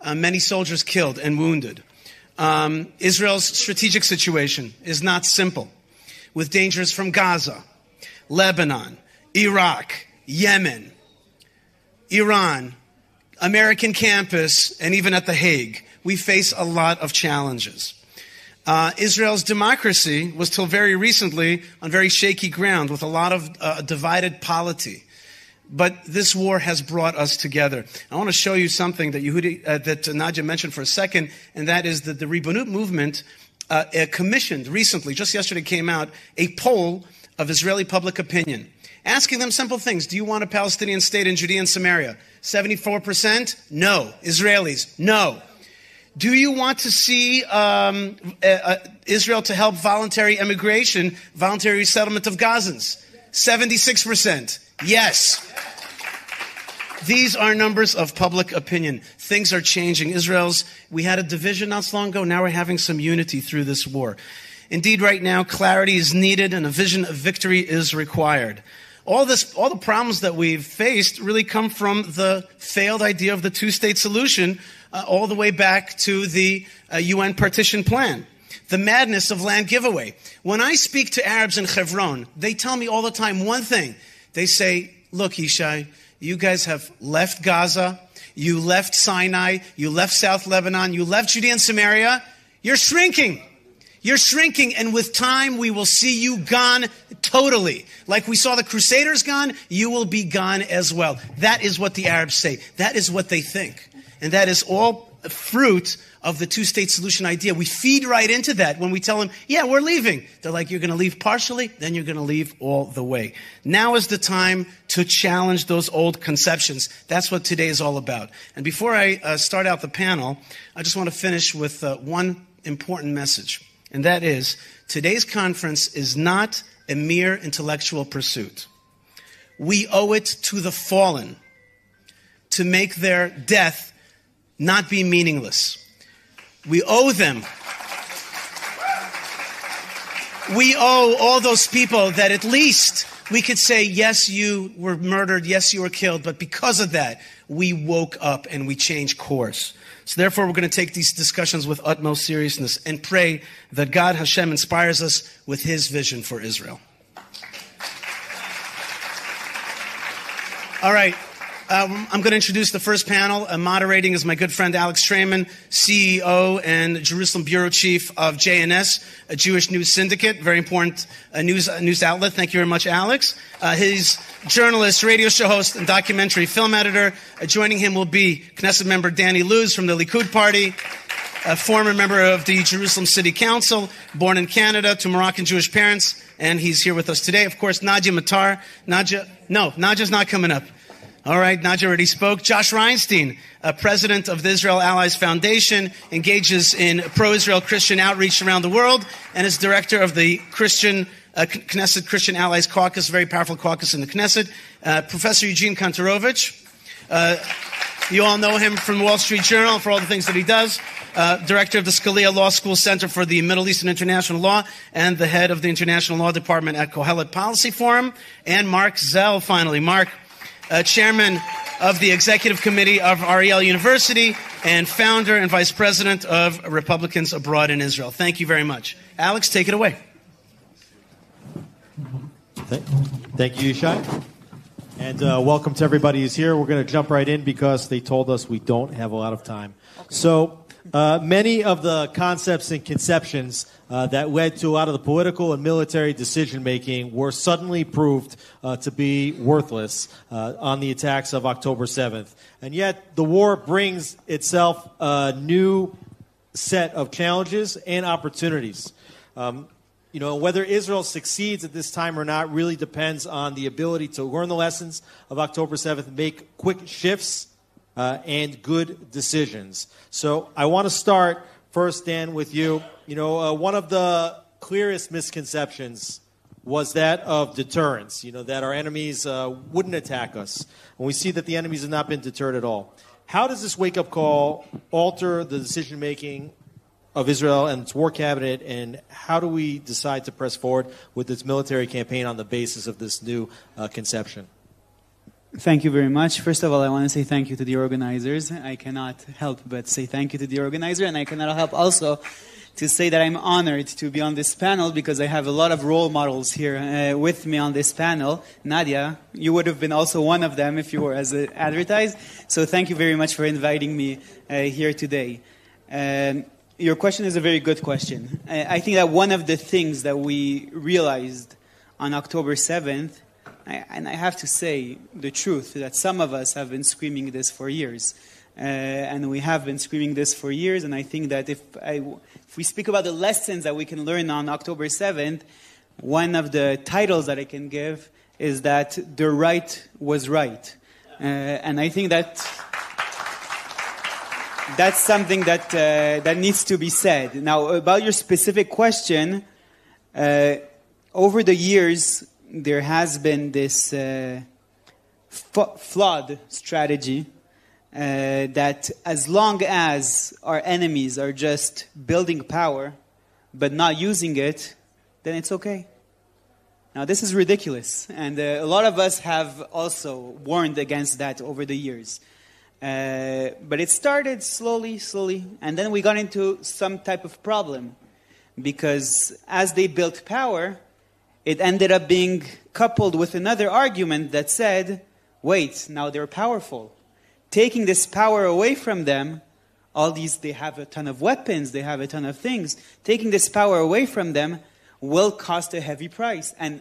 uh, many soldiers killed and wounded. Um, Israel's strategic situation is not simple, with dangers from Gaza, Lebanon, Iraq, Yemen, Iran, American campus, and even at The Hague. We face a lot of challenges. Uh, Israel's democracy was till very recently on very shaky ground with a lot of uh, divided polity. But this war has brought us together. I want to show you something that Yehudi, uh, that Nadia mentioned for a second, and that is that the Ribonut movement uh, uh, commissioned recently, just yesterday came out, a poll of Israeli public opinion, asking them simple things. Do you want a Palestinian state in Judea and Samaria? 74% no. Israelis, no. Do you want to see um, uh, uh, Israel to help voluntary immigration, voluntary resettlement of Gazans? 76%. Yes. These are numbers of public opinion. Things are changing. Israel's, we had a division not so long ago. Now we're having some unity through this war. Indeed, right now, clarity is needed and a vision of victory is required. All this, all the problems that we've faced really come from the failed idea of the two-state solution, uh, all the way back to the uh, UN partition plan. The madness of land giveaway. When I speak to Arabs in Hebron, they tell me all the time one thing. They say, look, Yishai, you guys have left Gaza, you left Sinai, you left South Lebanon, you left Judea and Samaria. You're shrinking. You're shrinking, and with time, we will see you gone totally. Like we saw the Crusaders gone, you will be gone as well. That is what the Arabs say. That is what they think. And that is all fruit of the two state solution idea. We feed right into that when we tell them, yeah, we're leaving. They're like, you're going to leave partially, then you're going to leave all the way. Now is the time to challenge those old conceptions. That's what today is all about. And before I uh, start out the panel, I just want to finish with uh, one important message. And that is today's conference is not a mere intellectual pursuit. We owe it to the fallen to make their death not be meaningless. We owe them. We owe all those people that at least we could say, yes, you were murdered, yes, you were killed, but because of that, we woke up and we changed course. So therefore, we're going to take these discussions with utmost seriousness and pray that God Hashem inspires us with His vision for Israel. All right. Um, I'm going to introduce the first panel. Uh, moderating is my good friend Alex Traiman, CEO and Jerusalem Bureau Chief of JNS, a Jewish News Syndicate, very important uh, news uh, news outlet. Thank you very much, Alex. Uh, his journalist, radio show host, and documentary film editor. Uh, joining him will be Knesset member Dan Illouz from the Likud Party, a former member of the Jerusalem City Council, born in Canada to Moroccan Jewish parents, and he's here with us today. Of course, Nadia Matar. Nadia, no, Nadia's not coming up. All right, Nadia already spoke. Josh Reinstein, uh, president of the Israel Allies Foundation, engages in pro-Israel Christian outreach around the world, and is director of the Christian uh, Knesset Christian Allies Caucus, a very powerful caucus in the Knesset. Uh, Professor Eugene Kontorovich, uh, you all know him from Wall Street Journal for all the things that he does. Uh, director of the Scalia Law School Center for the Middle East and International Law, and the head of the International Law Department at Kohelet Policy Forum. And Marc Zell, finally. Marc, uh, chairman of the executive committee of Ariel University and founder and vice president of Republicans Abroad in Israel. Thank you very much. Alex, take it away. Thank, you, Yishai. And uh, welcome to everybody who's here. We're going to jump right in because they told us we don't have a lot of time. So, uh, many of the concepts and conceptions uh, that led to a lot of the political and military decision making were suddenly proved uh, to be worthless uh, on the attacks of October 7th. And yet, the war brings itself a new set of challenges and opportunities. Um, you know, whether Israel succeeds at this time or not really depends on the ability to learn the lessons of October 7th, make quick shifts, uh, and good decisions. So I want to start first, Dan, with you. You know, uh, one of the clearest misconceptions was that of deterrence, you know, that our enemies uh, wouldn't attack us. And we see that the enemies have not been deterred at all. How does this wake up call alter the decision making of Israel and its war cabinet, and how do we decide to press forward with its military campaign on the basis of this new uh, conception? Thank you very much. First of all, I want to say thank you to the organizers. I cannot help but say thank you to the organizer, and I cannot help also to say that I'm honored to be on this panel because I have a lot of role models here uh, with me on this panel. Nadia, you would have been also one of them if you were as advertised. So thank you very much for inviting me uh, here today. Um, your question is a very good question. I think that one of the things that we realized on October 7th, and I have to say the truth, that some of us have been screaming this for years. Uh, and we have been screaming this for years. And I think that if, I, if we speak about the lessons that we can learn on October 7th, one of the titles that I can give is that the right was right. Uh, and I think that that's something that uh, that needs to be said. Now, about your specific question, uh, over the years there has been this uh, flawed strategy uh, that, as long as our enemies are just building power but not using it, then it's okay. Now, this is ridiculous, and uh, a lot of us have also warned against that over the years. Uh, but it started slowly, slowly, and then we got into some type of problem because as they built power, it ended up being coupled with another argument that said, wait, now they're powerful. Taking this power away from them, all these, they have a ton of weapons, they have a ton of things. Taking this power away from them will cost a heavy price. And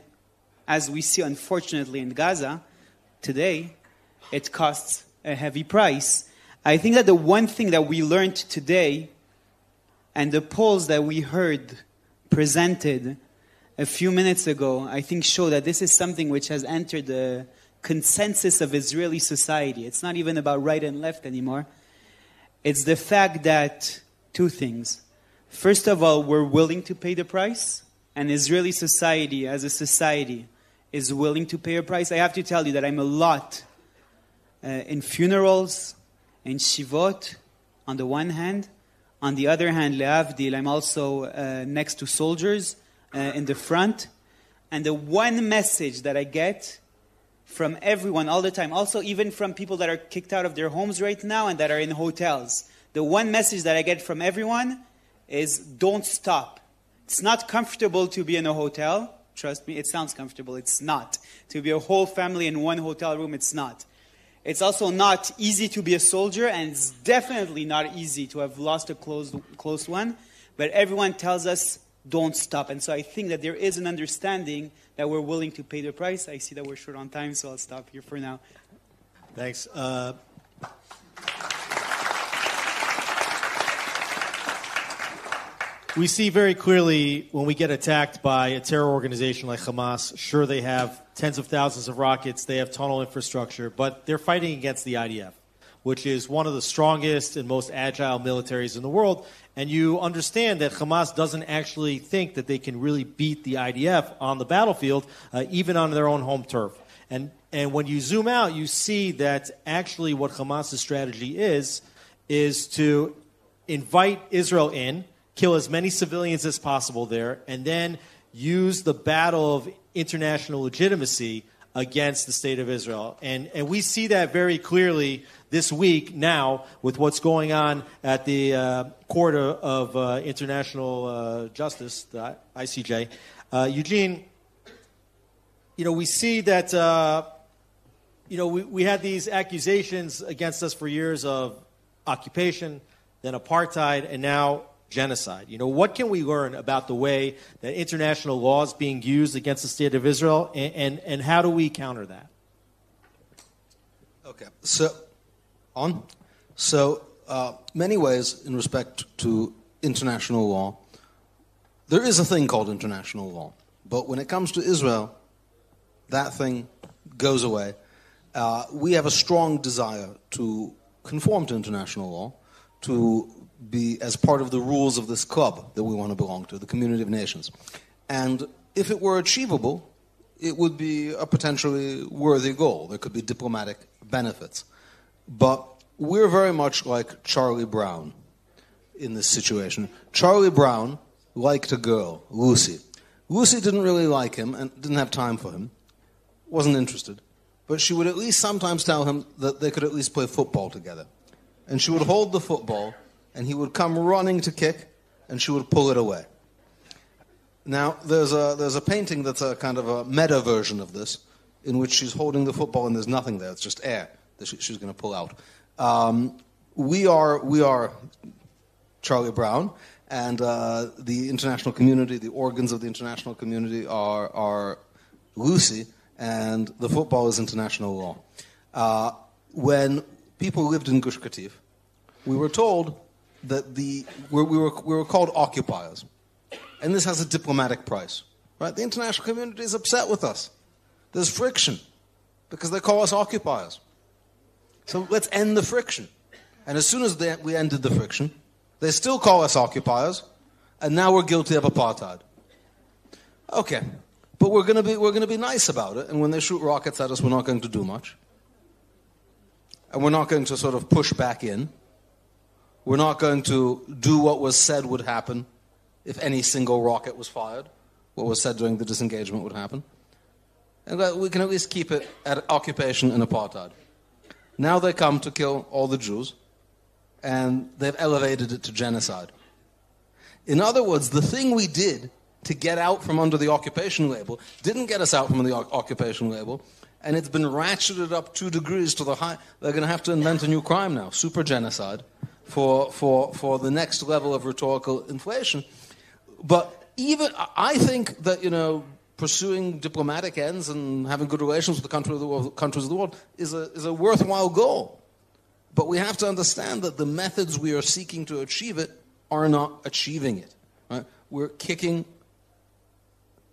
as we see, unfortunately, in Gaza today, it costs a heavy price. I think that the one thing that we learned today and the polls that we heard presented a few minutes ago, I think show that this is something which has entered the consensus of Israeli society. It's not even about right and left anymore. It's the fact that two things. First of all, we're willing to pay the price, and Israeli society as a society is willing to pay a price. I have to tell you that I'm a lot uh, in funerals, in shivot, on the one hand. On the other hand, leavdil, I'm also uh, next to soldiers uh, in the front. And the one message that I get from everyone all the time, also even from people that are kicked out of their homes right now and that are in hotels, the one message that I get from everyone is don't stop. It's not comfortable to be in a hotel. Trust me, it sounds comfortable. It's not. To be a whole family in one hotel room, it's not. It's also not easy to be a soldier, and it's definitely not easy to have lost a close, close one. But everyone tells us, don't stop. And so I think that there is an understanding that we're willing to pay the price. I see that we're short on time, so I'll stop here for now. Thanks. Uh, we see very clearly when we get attacked by a terror organization like Hamas, sure, they have tens of thousands of rockets, they have tunnel infrastructure, but they're fighting against the IDF, which is one of the strongest and most agile militaries in the world. And you understand that Hamas doesn't actually think that they can really beat the IDF on the battlefield, uh, even on their own home turf. And, and when you zoom out, you see that actually what Hamas's strategy is, is to invite Israel in, kill as many civilians as possible there, and then use the battle of international legitimacy against the state of Israel. And, and we see that very clearly this week now with what's going on at the uh, Court of, uh, International uh, Justice, the ICJ. Uh, Eugene, you know, we see that, uh, you know, we, we had these accusations against us for years of occupation, then apartheid, and now genocide. You know, what can we learn about the way that international law is being used against the state of Israel, and, and, and how do we counter that? Okay, so on. So, uh, many ways in respect to international law, there is a thing called international law. But when it comes to Israel, that thing goes away. Uh, we have a strong desire to conform to international law, to be as part of the rules of this club that we want to belong to, the community of nations. And if it were achievable, it would be a potentially worthy goal. There could be diplomatic benefits. But we're very much like Charlie Brown in this situation. Charlie Brown liked a girl, Lucy. Lucy didn't really like him and didn't have time for him, wasn't interested. But she would at least sometimes tell him that they could at least play football together. And she would hold the football and he would come running to kick, and she would pull it away. Now, there's a, there's a painting that's a kind of a meta version of this, in which she's holding the football and there's nothing there, it's just air that she, she's going to pull out. Um, we, are, we are Charlie Brown, and uh, the international community, the organs of the international community are, are Lucy, and the football is international law. Uh, when people lived in Gush Katif, we were told that the we were, we were called occupiers, and this has a diplomatic price. Right? The international community is upset with us. There's friction because they call us occupiers. So let's end the friction. And as soon as they, we ended the friction, they still call us occupiers, and now we're guilty of apartheid. Okay, but we're going to be we're going to be nice about it, and when they shoot rockets at us, we're not going to do much, and we're not going to sort of push back in. We're not going to do what was said would happen if any single rocket was fired. What was said during the disengagement would happen. And uh, we can at least keep it at occupation and apartheid. Now they come to kill all the Jews, and they've elevated it to genocide. In other words, the thing we did to get out from under the occupation label didn't get us out from the occupation label, and it's been ratcheted up two degrees to the high. They're going to have to invent a new crime now super genocide for, for, for the next level of rhetorical inflation. But even, I think that, you know, pursuing diplomatic ends and having good relations with the, country of the world, countries of the world is a, is a worthwhile goal. But we have to understand that the methods we are seeking to achieve it are not achieving it. Right? We're kicking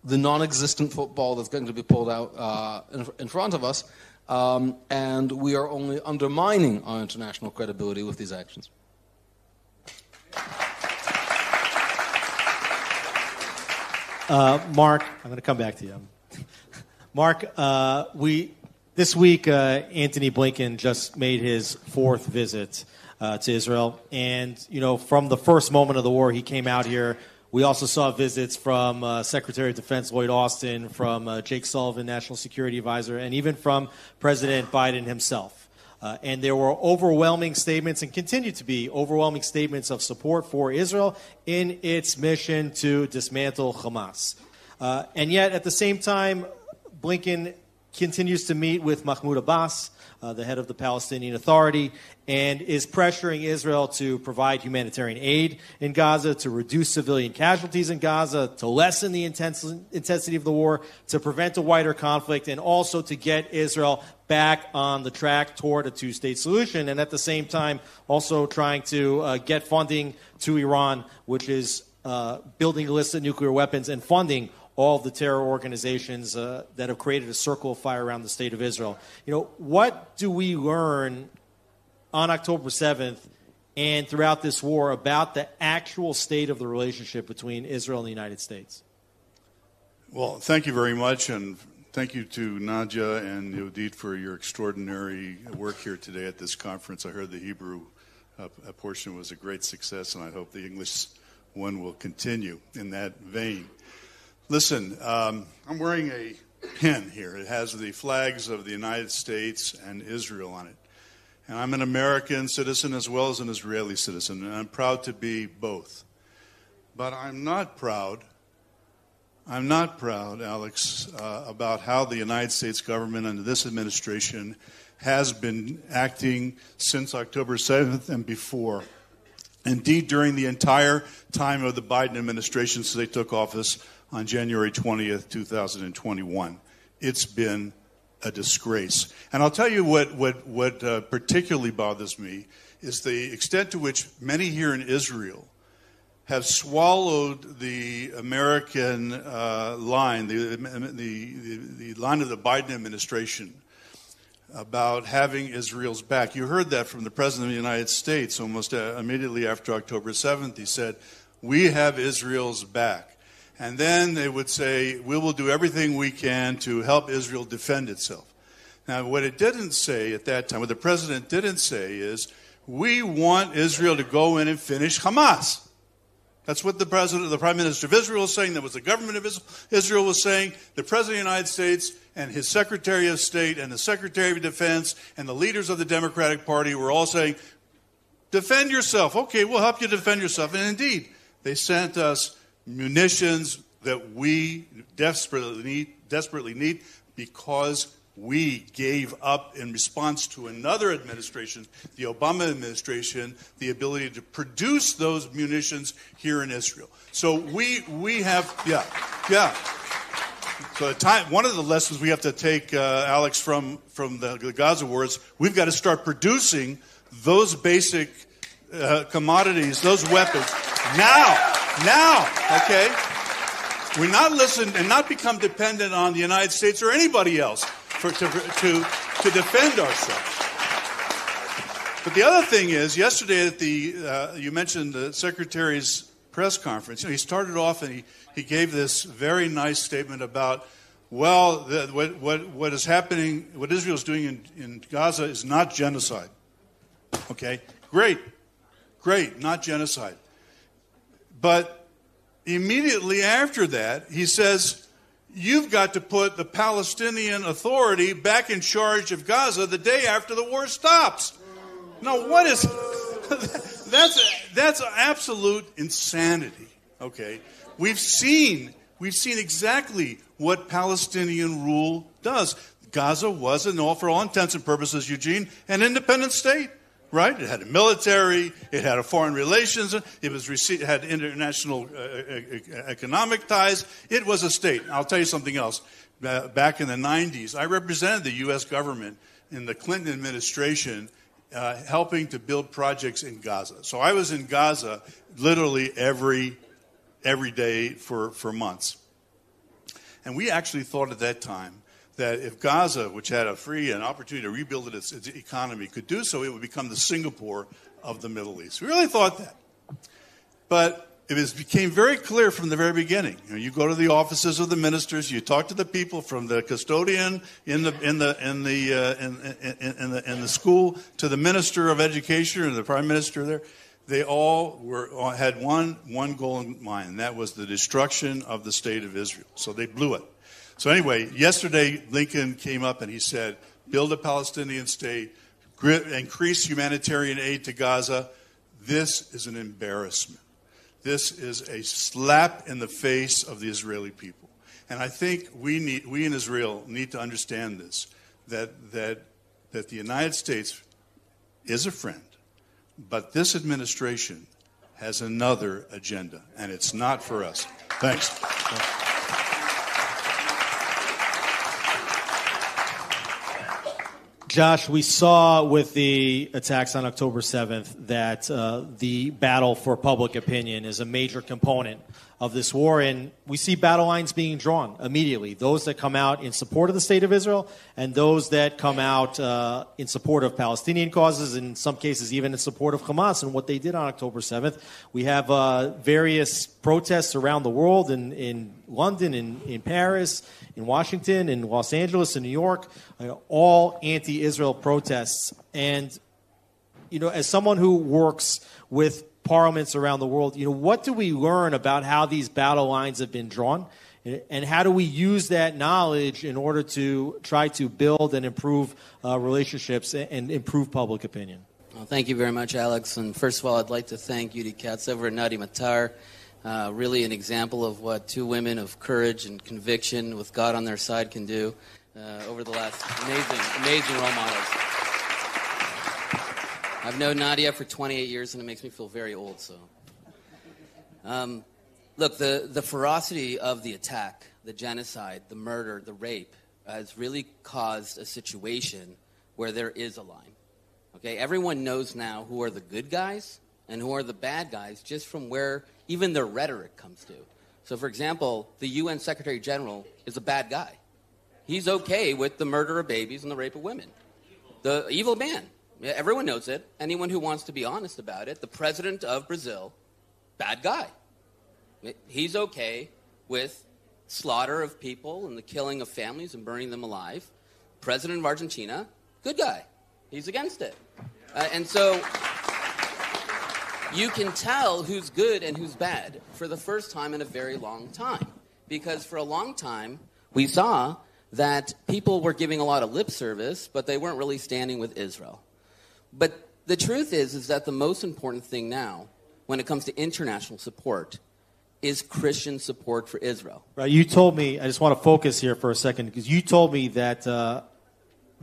the non existent football that's going to be pulled out uh, in, in, front of us, um, and we are only undermining our international credibility with these actions. Uh, Marc, I'm going to come back to you. Marc, uh, we this week uh, Antony Blinken just made his fourth visit uh, to Israel, and you know from the first moment of the war, he came out here. We also saw visits from uh, Secretary of Defense Lloyd Austin, from uh, Jake Sullivan, National Security Advisor, and even from President Biden himself. Uh, and there were overwhelming statements and continue to be overwhelming statements of support for Israel in its mission to dismantle Hamas. Uh, and yet, at the same time, Blinken continues to meet with Mahmoud Abbas, uh, the head of the Palestinian Authority, and is pressuring Israel to provide humanitarian aid in Gaza, to reduce civilian casualties in Gaza, to lessen the intensity of the war, to prevent a wider conflict, and also to get Israel back on the track toward a two state solution. And at the same time, also trying to uh, get funding to Iran, which is uh, building illicit nuclear weapons and funding all the terror organizations uh, that have created a circle of fire around the state of Israel. You know, what do we learn on October 7th and throughout this war about the actual state of the relationship between Israel and the United States? Well, thank you very much, and thank you to Nadia and Yodit for your extraordinary work here today at this conference. I heard the Hebrew uh, portion was a great success, and I hope the English one will continue in that vein. Listen, um, I'm wearing a pin here. It has the flags of the United States and Israel on it. And I'm an American citizen as well as an Israeli citizen, and I'm proud to be both. But I'm not proud I'm not proud, Alex, uh, about how the United States government under this administration has been acting since October 7th and before. Indeed, during the entire time of the Biden administration since they took office on January 20th, 2021, it's been a disgrace. And I'll tell you what, what, what uh, particularly bothers me is the extent to which many here in Israel have swallowed the American uh, line, the, the, the, line of the Biden administration about having Israel's back. You heard that from the President of the United States almost uh, immediately after October 7th. He said, We have Israel's back. And then they would say, We will do everything we can to help Israel defend itself. Now, what it didn't say at that time, what the President didn't say is, We want Israel to go in and finish Hamas. That's what the president, the prime minister of Israel was saying. That was the government of Israel was saying. The president of the United States and his secretary of state and the secretary of defense and the leaders of the Democratic Party were all saying, defend yourself. Okay, we'll help you defend yourself. And indeed, they sent us munitions that we desperately need, desperately need because we gave up in response to another administration, the Obama administration, the ability to produce those munitions here in Israel. So we we have yeah yeah. So time, one of the lessons we have to take, uh, Alex, from from the, the, Gaza war is we've got to start producing those basic uh, commodities, those weapons now, now. Okay, we not listen and not become dependent on the United States or anybody else for, to, to, to defend ourselves. But the other thing is, yesterday at the, uh, you mentioned the Secretary's press conference. You know, he started off and he, he gave this very nice statement about, well, the, what, what, what is happening, what Israel is doing in, in Gaza is not genocide. Okay, great, great, not genocide. But immediately after that, he says, you've got to put the Palestinian Authority back in charge of Gaza the day after the war stops. Now, what is that's that's absolute insanity. Okay, we've seen we've seen exactly what Palestinian rule does. Gaza was, in all for all intents and purposes, Eugene, an independent state right? It had a military, it had a foreign relations, it was received, had international uh, uh, uh, economic ties. It was a state. I'll tell you something else. Back in the 90s, I represented the U.S. government in the Clinton administration uh, helping to build projects in Gaza. So I was in Gaza literally every, every day for, for months. And we actually thought at that time that if Gaza, which had a free and opportunity to rebuild its, its economy, could do so, it would become the Singapore of the Middle East. We really thought that. But it became very clear from the very beginning. You, know, you, go to the offices of the ministers, you talk to the people from the custodian in the in the in the uh, in, the in the school to the minister of education or the prime minister there. They all were had one one goal in mind, and that was the destruction of the state of Israel. So they blew it. So, anyway, yesterday Blinken came up and he said, build a Palestinian state, increase humanitarian aid to Gaza. This is an embarrassment. This is a slap in the face of the Israeli people. And I think we, need, we in Israel need to understand this that, that, that the United States is a friend, but this administration has another agenda, and it's not for us. Thanks. Josh, we saw with the attacks on October 7th that uh, the battle for public opinion is a major component of this war, and we see battle lines being drawn immediately. Those that come out in support of the state of Israel, and those that come out uh, in support of Palestinian causes, in some cases even in support of Hamas and what they did on October 7th. We have uh, various protests around the world in, in London, in, in Paris, in Washington, in Los Angeles, in New York, uh, all anti Israel protests. And, you know, as someone who works with parliaments around the world, you know, what do we learn about how these battle lines have been drawn? And how do we use that knowledge in order to try to build and improve uh, relationships and improve public opinion? Well, thank you very much, Alex. And first of all, I'd like to thank Yudi Katzover and Nadia Matar. Uh, really an example of what two women of courage and conviction with God on their side can do uh, over the last amazing, amazing role models. I've known Nadia for 28 years, and it makes me feel very old. So, um, look, the the ferocity of the attack, the genocide, the murder, the rape, has really caused a situation where there is a line. Okay, everyone knows now who are the good guys and who are the bad guys just from where even their rhetoric comes to. So, for example, the UN Secretary General is a bad guy. He's okay with the murder of babies and the rape of women. The evil man. Everyone knows it. Anyone who wants to be honest about it. The president of Brazil, bad guy. He's okay with slaughter of people and the killing of families and burning them alive. President of Argentina, good guy. He's against it. Uh, and so you can tell who's good and who's bad for the first time in a very long time. Because for a long time, we saw that people were giving a lot of lip service, but they weren't really standing with Israel. But the truth is, is that the most important thing now, when it comes to international support, is Christian support for Israel. Right. You told me. I just want to focus here for a second because you told me that uh,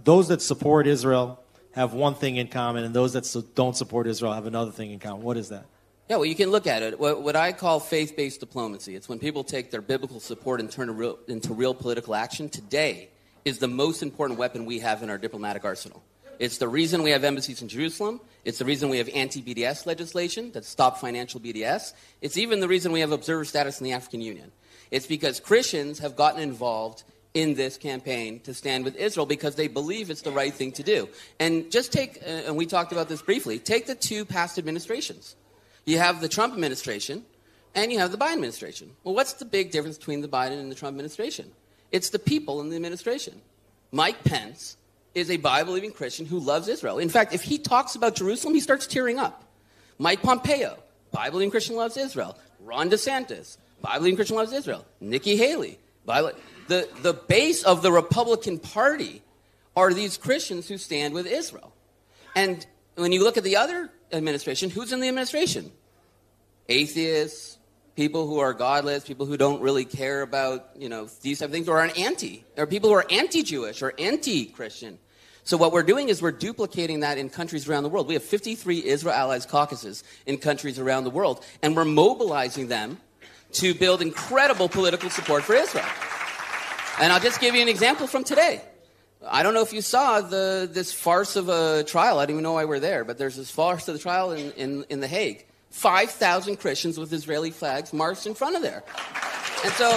those that support Israel have one thing in common, and those that so don't support Israel have another thing in common. What is that? Yeah, well, you can look at it. What, what I call faith based diplomacy. It's when people take their biblical support and turn it real, into real political action. Today is the most important weapon we have in our diplomatic arsenal. It's the reason we have embassies in Jerusalem. It's the reason we have anti BDS legislation that stop financial BDS. It's even the reason we have observer status in the African Union. It's because Christians have gotten involved in this campaign to stand with Israel because they believe it's the right thing to do. And just take, uh, and we talked about this briefly, take the two past administrations. You have the Trump administration and you have the Biden administration. Well, what's the big difference between the Biden and the Trump administration? It's the people in the administration. Mike Pence is a Bible believing Christian who loves Israel. In fact, if he talks about Jerusalem, he starts tearing up. Mike Pompeo, Bible believing Christian loves Israel. Ron DeSantis, Bible believing Christian loves Israel. Nikki Haley, Bible the, the base of the Republican Party are these Christians who stand with Israel. And when you look at the other administration, who's in the administration? Atheists, people who are godless, people who don't really care about, you know, these type of things, or are anti. Are people who are anti-Jewish or anti-Christian. So what we're doing is we're duplicating that in countries around the world. We have 53 Israel Allies caucuses in countries around the world, and we're mobilizing them to build incredible political support for Israel. And I'll just give you an example from today. I don't know if you saw the, this farce of a trial. I don't even know why we're there, but there's this farce of the trial in, in, in The Hague. 5,000 Christians with Israeli flags marched in front of there. And so,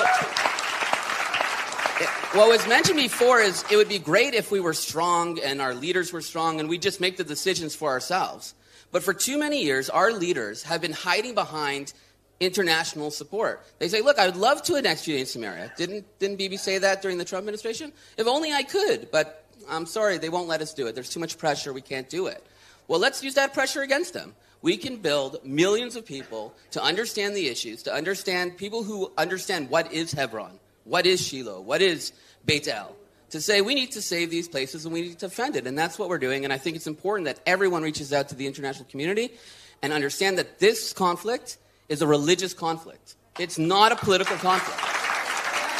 what was mentioned before is it would be great if we were strong and our leaders were strong and we just make the decisions for ourselves. But for too many years, our leaders have been hiding behind international support. They say, look, I would love to annex Judea and Samaria. Didn't, didn't Bibi say that during the Trump administration? If only I could, but I'm sorry, they won't let us do it. There's too much pressure, we can't do it. Well, let's use that pressure against them. We can build millions of people to understand the issues, to understand people who understand what is Hebron, what is Shiloh, what is Beit El, to say we need to save these places and we need to defend it. And that's what we're doing. And I think it's important that everyone reaches out to the international community and understand that this conflict is a religious conflict. It's not a political conflict.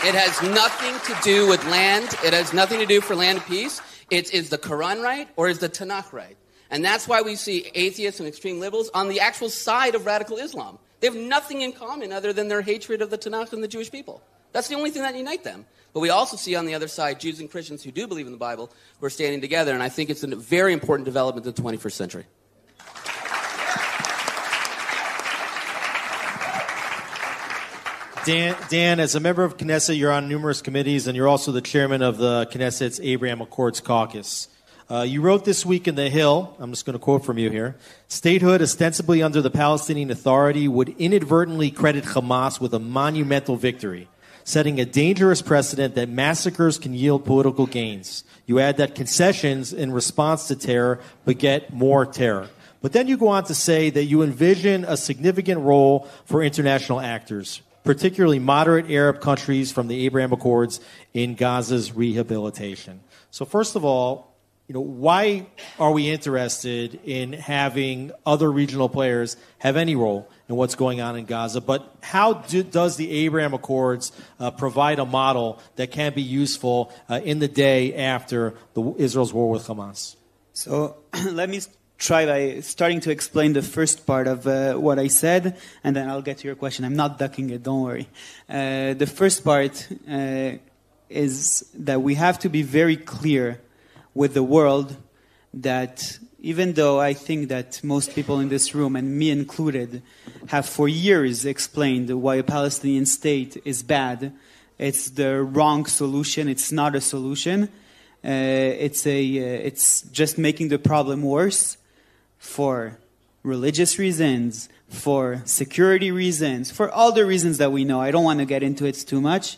It has nothing to do with land. It has nothing to do for land peace. It's is the Quran right or is the Tanakh right? And that's why we see atheists and extreme liberals on the actual side of radical Islam. They have nothing in common other than their hatred of the Tanakh and the Jewish people. That's the only thing that unites them. But we also see on the other side Jews and Christians who do believe in the Bible who are standing together, and I think it's a very important development in the 21st century. Dan, Dan, as a member of Knesset, you're on numerous committees, and you're also the chairman of the Knesset's Abraham Accords Caucus. Uh, you wrote this week in The Hill, I'm just going to quote from you here statehood ostensibly under the Palestinian Authority would inadvertently credit Hamas with a monumental victory, setting a dangerous precedent that massacres can yield political gains. You add that concessions in response to terror beget more terror. But then you go on to say that you envision a significant role for international actors, particularly moderate Arab countries from the Abraham Accords in Gaza's rehabilitation. So, first of all, you know, why are we interested in having other regional players have any role in what's going on in Gaza? But how do, does the Abraham Accords uh, provide a model that can be useful uh, in the day after the, Israel's war with Hamas? So let me try by starting to explain the first part of uh, what I said, and then I'll get to your question. I'm not ducking it, don't worry. Uh, the first part uh, is that we have to be very clear with the world that even though I think that most people in this room, and me included, have for years explained why a Palestinian state is bad, it's the wrong solution, it's not a solution. Uh, it's, a, uh, it's just making the problem worse for religious reasons, for security reasons, for all the reasons that we know. I don't want to get into it too much.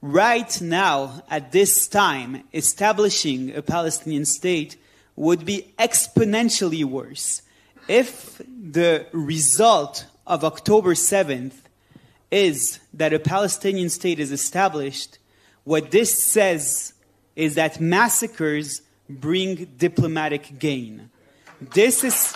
Right now, at this time, establishing a Palestinian state would be exponentially worse. If the result of October 7th is that a Palestinian state is established, what this says is that massacres bring diplomatic gain. This is.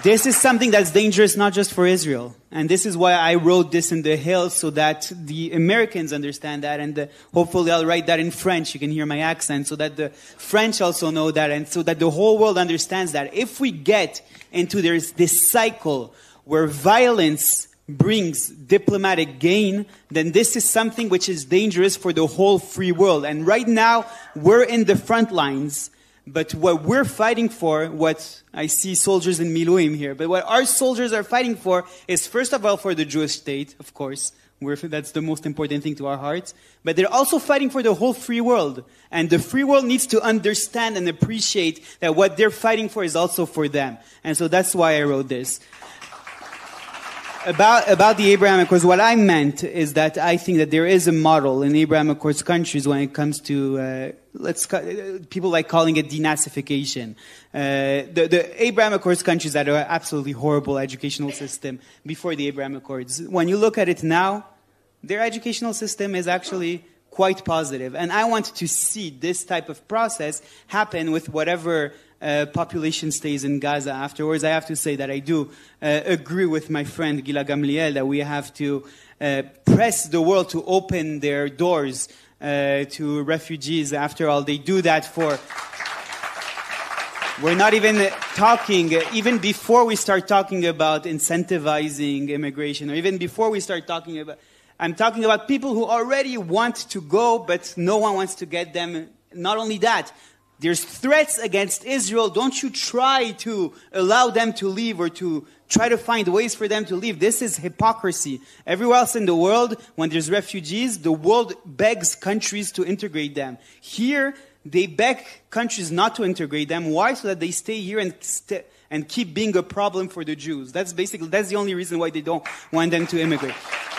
This is something that's dangerous not just for Israel. And this is why I wrote this in the Hill so that the Americans understand that. And the, hopefully I'll write that in French. You can hear my accent so that the French also know that and so that the whole world understands that. If we get into this, this cycle where violence brings diplomatic gain, then this is something which is dangerous for the whole free world. And right now, we're in the front lines. But what we're fighting for, what I see soldiers in Miluim here, but what our soldiers are fighting for is first of all for the Jewish state, of course. We're, that's the most important thing to our hearts. But they're also fighting for the whole free world. And the free world needs to understand and appreciate that what they're fighting for is also for them. And so that's why I wrote this about about the Abraham Accords, what I meant is that I think that there is a model in Abraham Accords countries when it comes to uh, let's people like calling it denazification. Uh, the, the Abraham Accords countries had an absolutely horrible educational system before the Abraham Accords. When you look at it now, their educational system is actually quite positive, and I want to see this type of process happen with whatever uh, population stays in Gaza afterwards. I have to say that I do uh, agree with my friend Gila Gamliel that we have to uh, press the world to open their doors uh, to refugees. After all, they do that for. We're not even talking, even before we start talking about incentivizing immigration, or even before we start talking about. I'm talking about people who already want to go, but no one wants to get them. Not only that, there's threats against Israel. Don't you try to allow them to leave or to try to find ways for them to leave. This is hypocrisy. Everywhere else in the world, when there's refugees, the world begs countries to integrate them. Here, they beg countries not to integrate them. Why? So that they stay here and st- and keep being a problem for the Jews. That's basically, that's the only reason why they don't want them to immigrate.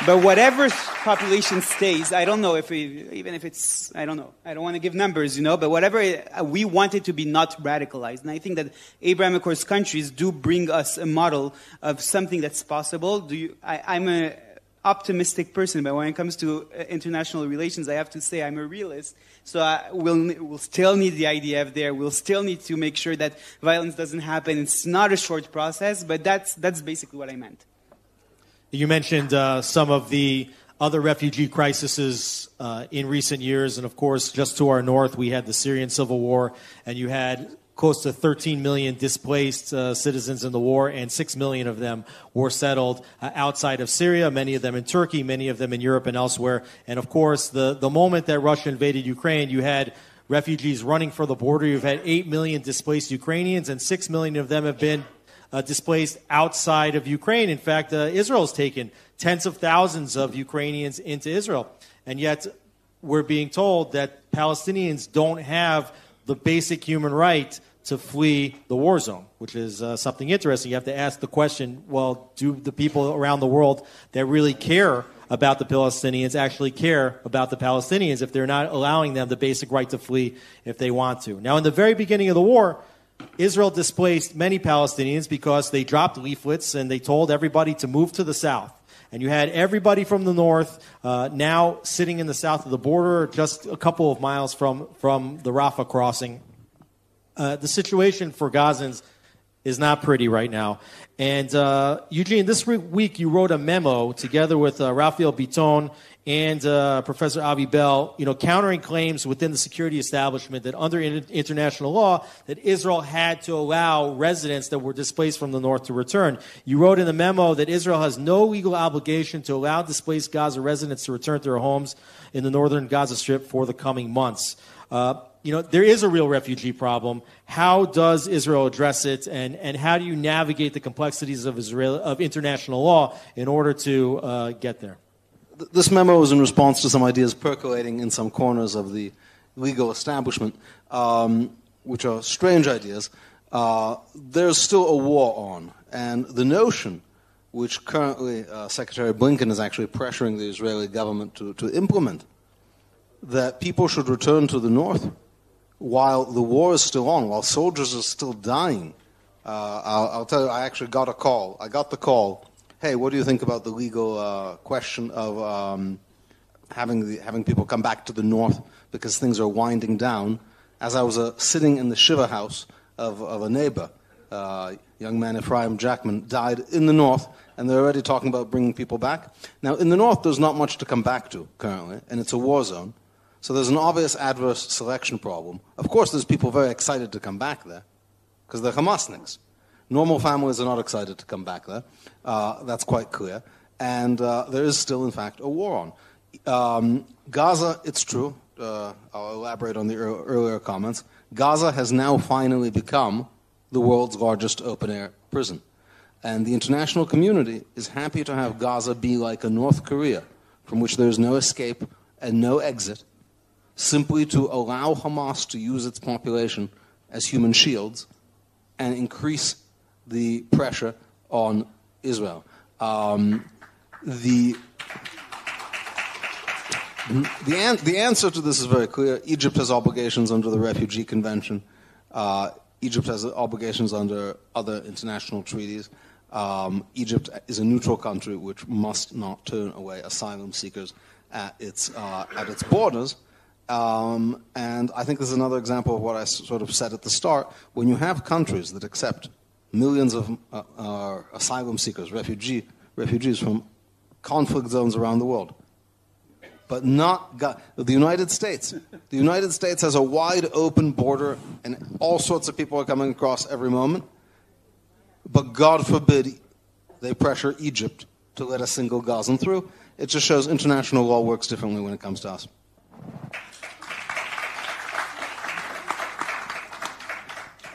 But whatever population stays, I don't know if we, even if it's, I don't know. I don't want to give numbers, you know, but whatever, uh, we want it to be not radicalized. And I think that Abraham Accords countries do bring us a model of something that's possible. Do you, I, I'm a, optimistic person, but when it comes to uh, international relations, I have to say I'm a realist. So I, we'll, we'll still need the IDF there. We'll still need to make sure that violence doesn't happen. It's not a short process, but that's, that's basically what I meant. You mentioned uh, some of the other refugee crises uh, in recent years, and of course, just to our north, we had the Syrian civil war, and you had close to 13 million displaced uh, citizens in the war, and 6 million of them were settled uh, outside of Syria, many of them in Turkey, many of them in Europe and elsewhere. And of course, the, the moment that Russia invaded Ukraine, you had refugees running for the border. You've had 8 million displaced Ukrainians, and 6 million of them have been uh, displaced outside of Ukraine. In fact, uh, Israel's taken tens of thousands of Ukrainians into Israel. And yet, we're being told that Palestinians don't have the basic human right to flee the war zone, which is uh, something interesting. You have to ask the question well, do the people around the world that really care about the Palestinians actually care about the Palestinians if they're not allowing them the basic right to flee if they want to? Now, in the very beginning of the war, Israel displaced many Palestinians because they dropped leaflets and they told everybody to move to the south. And you had everybody from the north uh, now sitting in the south of the border, just a couple of miles from, from the Rafah crossing. Uh, the situation for Gazans is not pretty right now. And uh, Eugene, this week you wrote a memo together with uh, Raphael Bitton and uh, Professor Avi Bell, you know, countering claims within the security establishment that under international law that Israel had to allow residents that were displaced from the north to return. You wrote in the memo that Israel has no legal obligation to allow displaced Gaza residents to return to their homes in the northern Gaza Strip for the coming months. Uh, you know, there is a real refugee problem. How does Israel address it, and, and how do you navigate the complexities of Israel of international law in order to uh, get there? This memo is in response to some ideas percolating in some corners of the legal establishment, um, which are strange ideas. Uh, there's still a war on, and the notion, which currently uh, Secretary Blinken is actually pressuring the Israeli government to, to implement, that people should return to the north while the war is still on, while soldiers are still dying. Uh, I'll, I'll, tell you, I actually got a call. I got the call hey, what do you think about the legal uh, question of um, having, the, having people come back to the north because things are winding down? As I was uh, sitting in the Shiva house of, of a neighbor, uh, young man Ephraim Jackman died in the north, and they're already talking about bringing people back. Now, in the north, there's not much to come back to currently, and it's a war zone. So there's an obvious adverse selection problem. Of course, there's people very excited to come back there because they're Hamasniks. Normal families are not excited to come back there. Uh, that's quite clear. And uh, there is still, in fact, a war on. Um, Gaza, it's true. Uh, I'll elaborate on the earlier comments. Gaza has now finally become the world's largest open air prison. And the international community is happy to have Gaza be like a North Korea, from which there is no escape and no exit, simply to allow Hamas to use its population as human shields and increase the pressure on Israel. Um, the the, an- the answer to this is very clear. Egypt has obligations under the Refugee Convention. Uh, Egypt has obligations under other international treaties. Um, Egypt is a neutral country which must not turn away asylum seekers at its, uh, at its borders. Um, and I think this is another example of what I sort of said at the start. When you have countries that accept millions of uh, uh, asylum seekers, refugee, refugees from conflict zones around the world. But not God, the United States. The United States has a wide open border, and all sorts of people are coming across every moment. But God forbid they pressure Egypt to let a single Gazan through. It just shows international law works differently when it comes to us.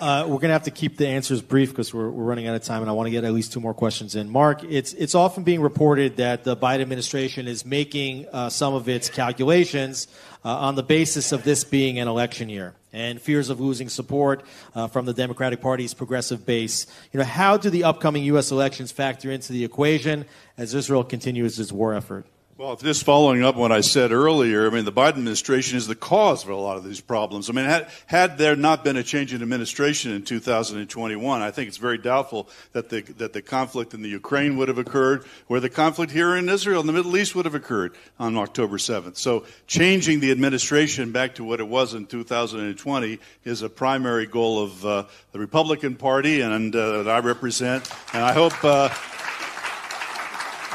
Uh, we're going to have to keep the answers brief because we're, we're running out of time, and I want to get at least two more questions in. Mark, it's it's often being reported that the Biden administration is making uh, some of its calculations uh, on the basis of this being an election year and fears of losing support uh, from the Democratic Party's progressive base. You know, how do the upcoming U.S. elections factor into the equation as Israel continues its war effort? Well, just following up what I said earlier, I mean, the Biden administration is the cause of a lot of these problems. I mean, had, had there not been a change in administration in 2021, I think it's very doubtful that the, that the conflict in the Ukraine would have occurred, where the conflict here in Israel in the Middle East would have occurred on October 7th. So changing the administration back to what it was in 2020 is a primary goal of uh, the Republican Party and uh, that I represent. And I hope. Uh,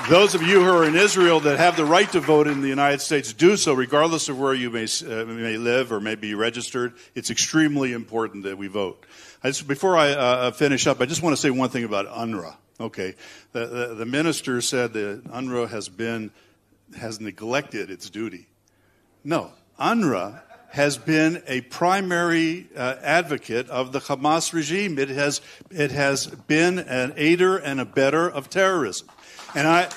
those of you who are in Israel that have the right to vote in the United States do so, regardless of where you may, uh, may live or may be registered. It's extremely important that we vote. I just, before I uh, finish up, I just want to say one thing about UNRWA. Okay, the, the, the minister said that UNRWA has been has neglected its duty. No, UNRWA has been a primary uh, advocate of the Hamas regime. It has, it has been an aider and abetter of terrorism. And I,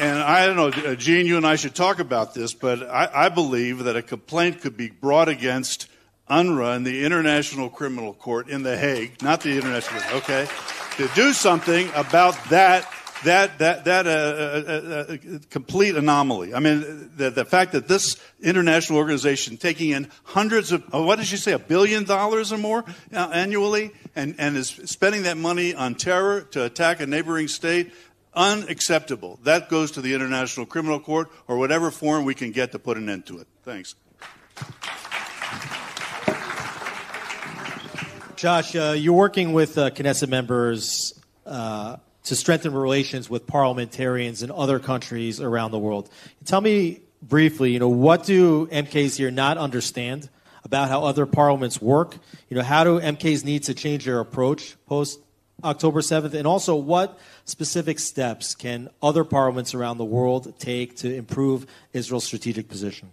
and I don't know, uh, Gene, you and I should talk about this, but I, I believe that a complaint could be brought against UNRWA in the International Criminal Court in The Hague, not the International, okay, to do something about that that that that uh, uh, uh, uh, complete anomaly. I mean, the, the fact that this international organization taking in hundreds of oh, what did you say, a billion dollars or more uh, annually, and and is spending that money on terror to attack a neighboring state. Unacceptable. That goes to the International Criminal Court or whatever forum we can get to put an end to it. Thanks. Josh, uh, you're working with Knesset members to strengthen relations with parliamentarians in other countries around the world. Tell me briefly, you know, what do MKs here not understand about how other parliaments work? You know, how do MKs need to change their approach post October 7th? And also, what specific steps can other parliaments around the world take to improve Israel's strategic position?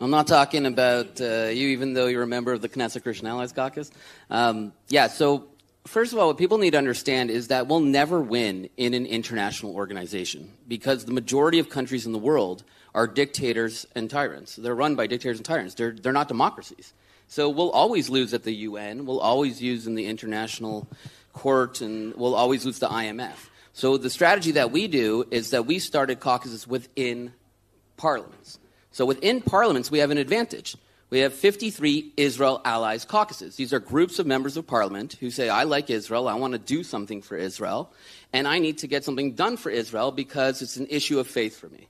I'm not talking about uh, you, even though you're a member of the Knesset Christian Allies Caucus. Um, yeah, so First of all, what people need to understand is that we'll never win in an international organization because the majority of countries in the world are dictators and tyrants. They're run by dictators and tyrants. They're, they're not democracies. So we'll always lose at the UN, we'll always lose in the international court, and we'll always lose the IMF. So the strategy that we do is that we started caucuses within parliaments. So within parliaments, we have an advantage we have 53 Israel Allies caucuses. These are groups of members of parliament who say, I like Israel, I want to do something for Israel, and I need to get something done for Israel because it's an issue of faith for me.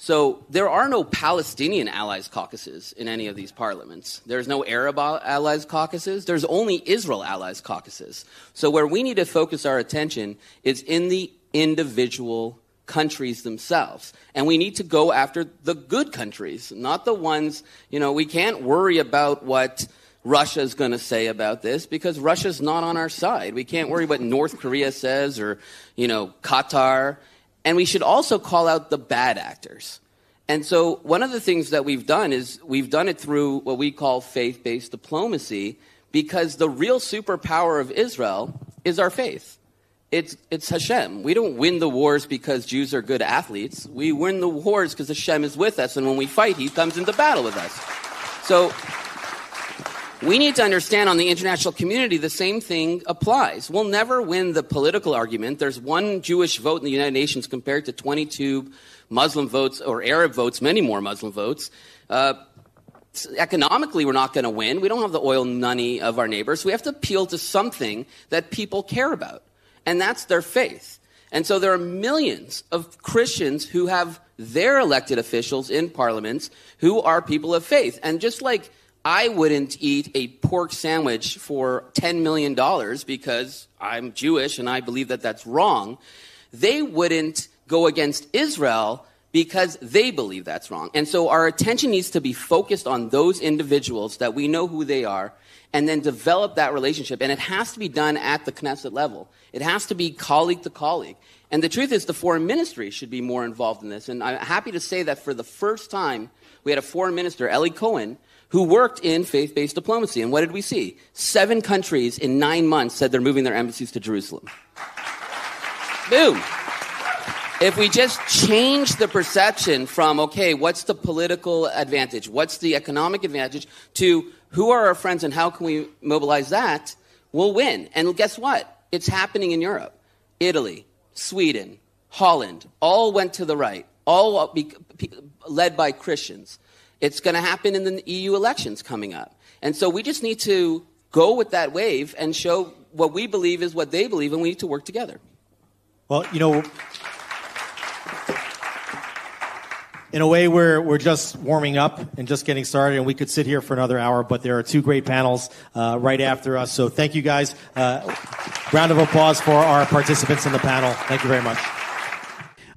So there are no Palestinian allies caucuses in any of these parliaments. There's no Arab allies caucuses. There's only Israel allies caucuses. So where we need to focus our attention is in the individual countries themselves. And we need to go after the good countries, not the ones, you know, we can't worry about what Russia's going to say about this because Russia's not on our side. We can't worry what North Korea says or, you know, Qatar. And we should also call out the bad actors. And so one of the things that we've done is we've done it through what we call faith-based diplomacy because the real superpower of Israel is our faith it's, it's Hashem. We don't win the wars because Jews are good athletes. We win the wars because Hashem is with us, and when we fight, He comes into battle with us. So we need to understand on the international community the same thing applies. We'll never win the political argument. There's one Jewish vote in the United Nations compared to 22 Muslim votes or Arab votes, many more Muslim votes. Uh, economically, we're not going to win. We don't have the oil money of our neighbors. We have to appeal to something that people care about and that's their faith. And so there are millions of Christians who have their elected officials in parliaments who are people of faith. And just like I wouldn't eat a pork sandwich for $10 million because I'm Jewish and I believe that that's wrong, they wouldn't go against Israel because they believe that's wrong. And so our attention needs to be focused on those individuals that we know who they are and then develop that relationship. And it has to be done at the Knesset level. It has to be colleague to colleague. And the truth is, the foreign ministry should be more involved in this. And I'm happy to say that for the first time, we had a foreign minister, Eli Cohen, who worked in faith based diplomacy. And what did we see? Seven countries in nine months said they're moving their embassies to Jerusalem. Boom. If we just change the perception from, okay, what's the political advantage? What's the economic advantage? To who are our friends and how can we mobilize that? We'll win. And guess what? It's happening in Europe. Italy, Sweden, Holland, all went to the right, all led by Christians. It's going to happen in the EU elections coming up. And so we just need to go with that wave and show what we believe is what they believe, and we need to work together. Well, you know, in a way, we're, we're just warming up and just getting started, and we could sit here for another hour, but there are two great panels uh, right after us. So thank you guys. Uh, Round of applause for our participants in the panel. Thank you very much.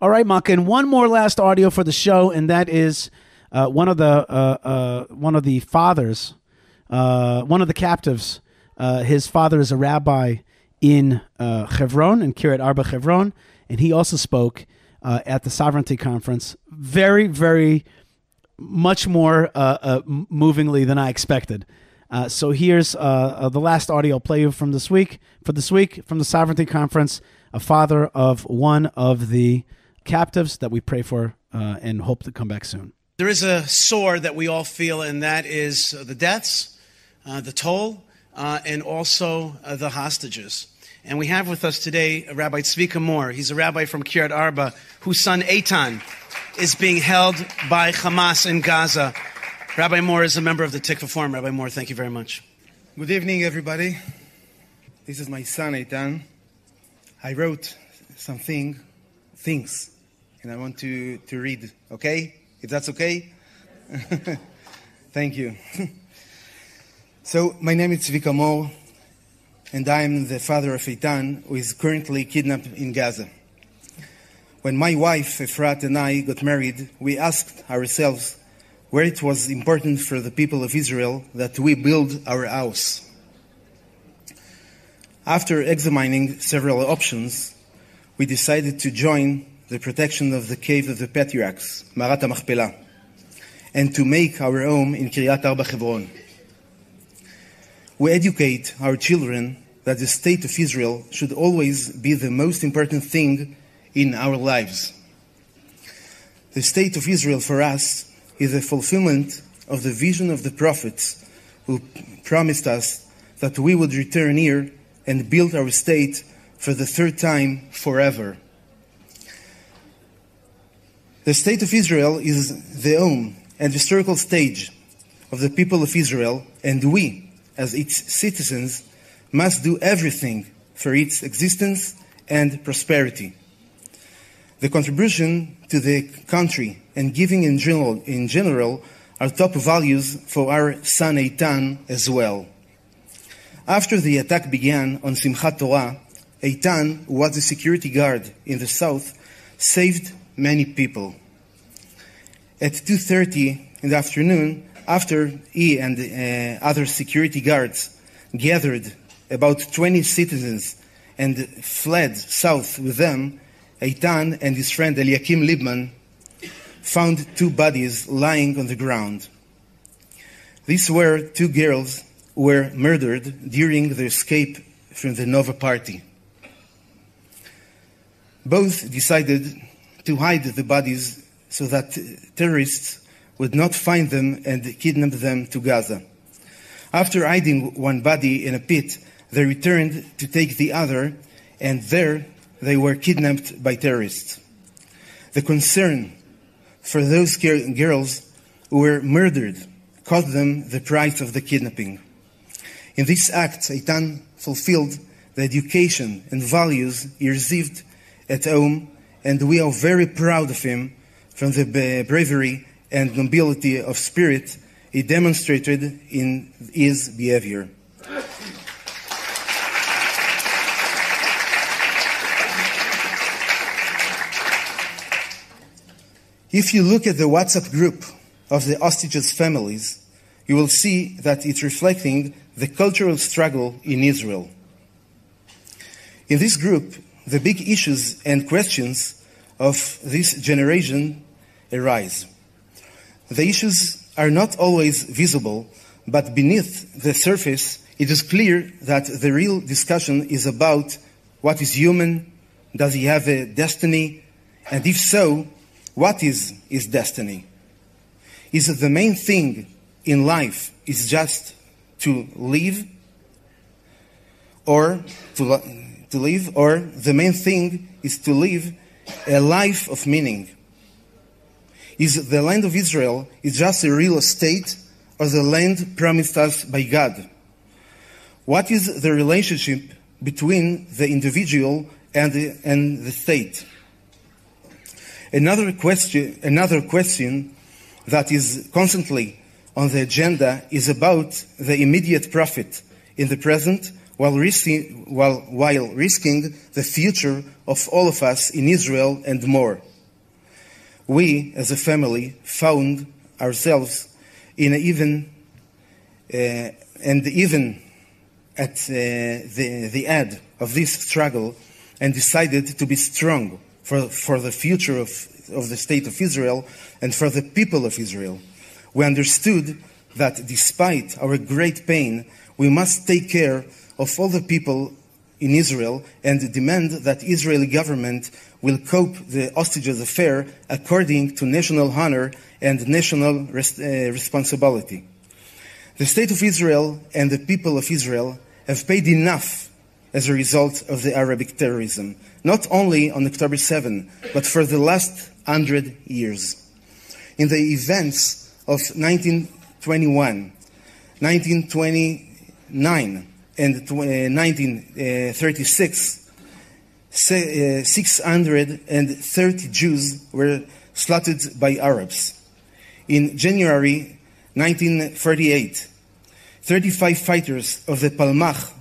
All right, Mark, and one more last audio for the show, and that is uh, one of the uh, uh, one of the fathers, uh, one of the captives. His father is a rabbi in Hebron, in Kiryat Arba, Hebron, and he also spoke uh, at the Sovereignty Conference. Very, very much more uh, uh, movingly than I expected. Uh, so here's uh, the last audio I'll play you from this week. For this week, from the Sovereignty Conference, a father of one of the captives that we pray for and hope to come back soon. There is a sore that we all feel, and that is the deaths, the toll, and also the hostages. And we have with us today Rabbi Tzvika Mor. He's a rabbi from Kiryat Arba, whose son Eitan is being held by Hamas in Gaza. Rabbi Mor is a member of the Tikva Forum. Rabbi Mor, thank you very much. Good evening, everybody. This is my son, Eitan. I wrote something, things, and I want to, to read, okay? If that's okay? Thank you. so, my name is Tzvika Mor, and I am the father of Eitan, who is currently kidnapped in Gaza. When my wife, Efrat, and I got married, we asked ourselves where it was important for the people of Israel that we build our house. After examining several options, we decided to join the protection of the cave of the patriarchs, Me'arat HaMachpelah, and to make our home in Kiryat Arba Hebron. We educate our children that the state of Israel should always be the most important thing in our lives. The state of Israel for us is a fulfillment of the vision of the prophets who promised us that we would return here and build our state for the third time forever. The state of Israel is the home and historical stage of the people of Israel, and we, as its citizens, must do everything for its existence and prosperity. The contribution to the country and giving in general, in general are top values for our son Eitan as well. After the attack began on Simchat Torah, Eitan, who was a security guard in the south, saved many people. At 2.30 in the afternoon, after he and uh, other security guards gathered about 20 citizens and fled south with them, Eitan and his friend Eliakim Libman found two bodies lying on the ground. These were two girls who were murdered during their escape from the Nova party. Both decided to hide the bodies so that terrorists would not find them and kidnap them to Gaza. After hiding one body in a pit, they returned to take the other, and there they were kidnapped by terrorists. The concern for those gir- girls who were murdered cost them the price of the kidnapping. In this act, Eitan fulfilled the education and values he received at home, and we are very proud of him from the bravery and nobility of spirit he demonstrated in his behavior. If you look at the WhatsApp group of the hostages' families, you will see that it's reflecting the cultural struggle in Israel. In this group, the big issues and questions of this generation arise. The issues are not always visible, but beneath the surface, it is clear that the real discussion is about what is human, does he have a destiny, and if so, what is his destiny? Is the main thing in life is just to live or to, to live or the main thing is to live a life of meaning? Is the land of Israel is just a real estate or the land promised us by God? What is the relationship between the individual and the, and the state? Another question, another question that is constantly on the agenda is about the immediate profit in the present while risking, while, while risking the future of all of us in Israel and more. We, as a family, found ourselves in even uh, and even at uh, the, the end of this struggle and decided to be strong for, for the future of, of the state of Israel and for the people of Israel. We understood that despite our great pain, we must take care of all the people in Israel and demand that the Israeli government will cope the hostages affair according to national honor and national res- uh, responsibility. The state of Israel and the people of Israel have paid enough as a result of the Arabic terrorism, not only on October 7, but for the last hundred years. In the events of 1921, 1929, and uh, 1936, uh, 630 Jews were slaughtered by Arabs. In January 1948, 35 fighters of the Palmach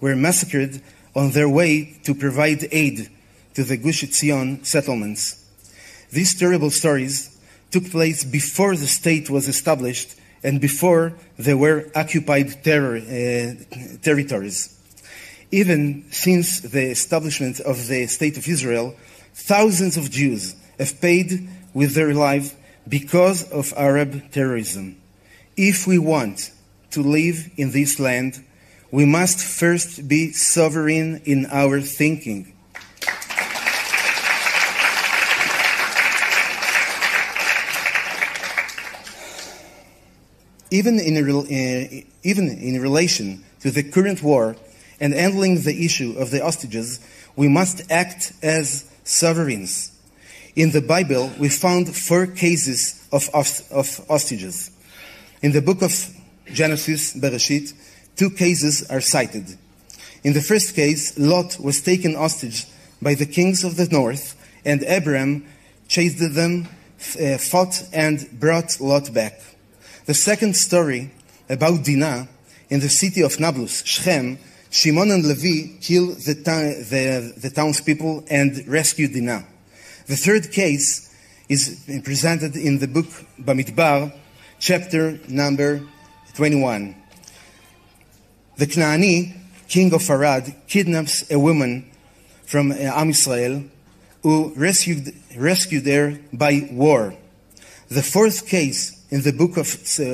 were massacred on their way to provide aid to the Gush Etzion settlements. These terrible stories took place before the state was established and before there were occupied terror, uh, territories. Even since the establishment of the State of Israel, thousands of Jews have paid with their lives because of Arab terrorism. If we want to live in this land, we must first be sovereign in our thinking. Even in, a, uh, even in relation to the current war and handling the issue of the hostages, we must act as sovereigns. In the Bible, we found four cases of, of hostages. In the book of Genesis, Bereshit, two cases are cited. In the first case, Lot was taken hostage by the kings of the north, and Abraham chased them, uh, fought, and brought Lot back. The second story about Dinah in the city of Nablus, Shechem, Shimon and Levi killed the, ta- the, the townspeople and rescued Dinah. The third case is presented in the book Bamidbar, chapter number 21. The Knaani, king of Arad, kidnaps a woman from uh, Am Israel who rescued, rescued her by war. The fourth case in the book of uh,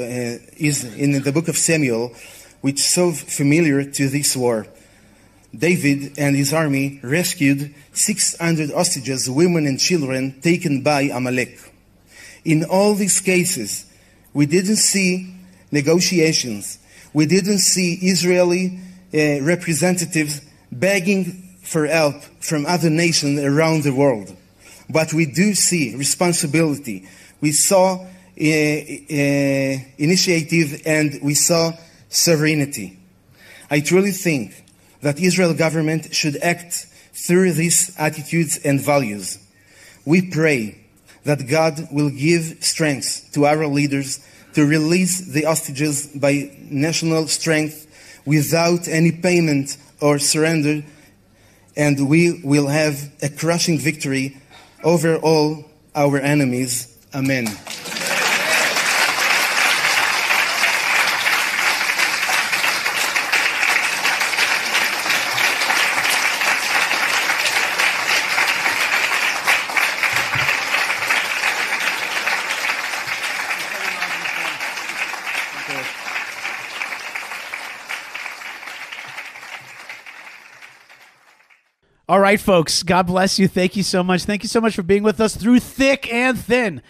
is in the book of Samuel, which is so familiar to this war. David and his army rescued 600 hostages, women and children taken by Amalek. In all these cases, we didn't see negotiations. We didn't see Israeli uh, representatives begging for help from other nations around the world. But we do see responsibility. We saw uh, uh, initiative and we saw sovereignty. I truly think that Israel government should act through these attitudes and values. We pray that God will give strength to our leaders to release the hostages by national strength without any payment or surrender, and we will have a crushing victory over all our enemies. Amen. All right, folks. God bless you. Thank you so much. Thank you so much for being with us through thick and thin.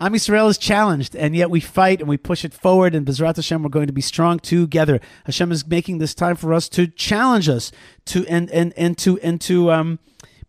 Am Yisrael is challenged, and yet we fight and we push it forward. And Bezrat Hashem, we're going to be strong together. Hashem is making this time for us to challenge us to and and and to and to um,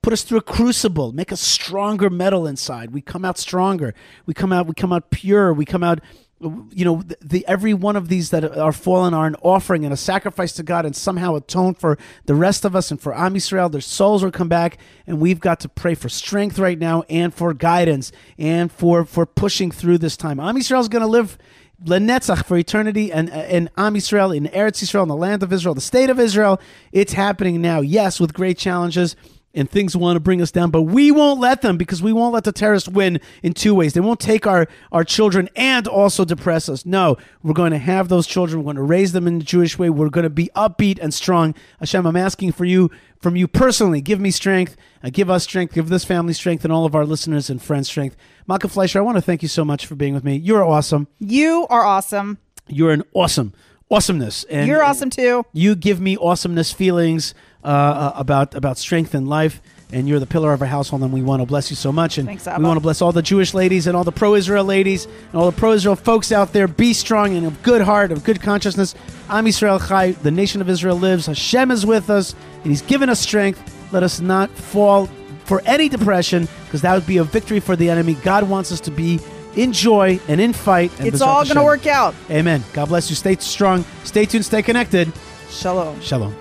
put us through a crucible, make us stronger metal inside. We come out stronger. We come out. We come out pure. We come out you know the, the, every one of these that are fallen are an offering and a sacrifice to God and somehow atone for the rest of us and for Am Yisrael. Their souls will come back and we've got to pray for strength right now and for guidance and for for pushing through this time. Am is going to live Lenetzach for eternity and in Am Yisrael, in Eretz Yisrael, in the land of Israel, the state of Israel. It's happening now, yes, with great challenges and things want to bring us down, but we won't let them because we won't let the terrorists win in two ways. They won't take our, our children and also depress us. No, we're going to have those children. We're going to raise them in the Jewish way. We're going to be upbeat and strong. Hashem, I'm asking for you, from you personally, give me strength, uh, give us strength, give this family strength, and all of our listeners and friends strength. Malkah Fleisher, I want to thank you so much for being with me. You're awesome. You are awesome. You're an awesome awesomeness. And You're awesome too. You give me awesomeness feelings uh, uh, about about strength in life. And you're the pillar of our household, and we want to bless you so much. And Thanks, we want to bless all the Jewish ladies and all the pro-Israel ladies and all the pro-Israel folks out there. Be strong and of good heart, of good consciousness. Am Yisrael Chai, the nation of Israel lives. Hashem is with us, and He's given us strength. Let us not fall for any depression, because that would be a victory for the enemy. God wants us to be in joy and in fight. And It's all going to work out. Amen. God bless you. Stay strong. Stay tuned. Stay connected. Shalom. Shalom.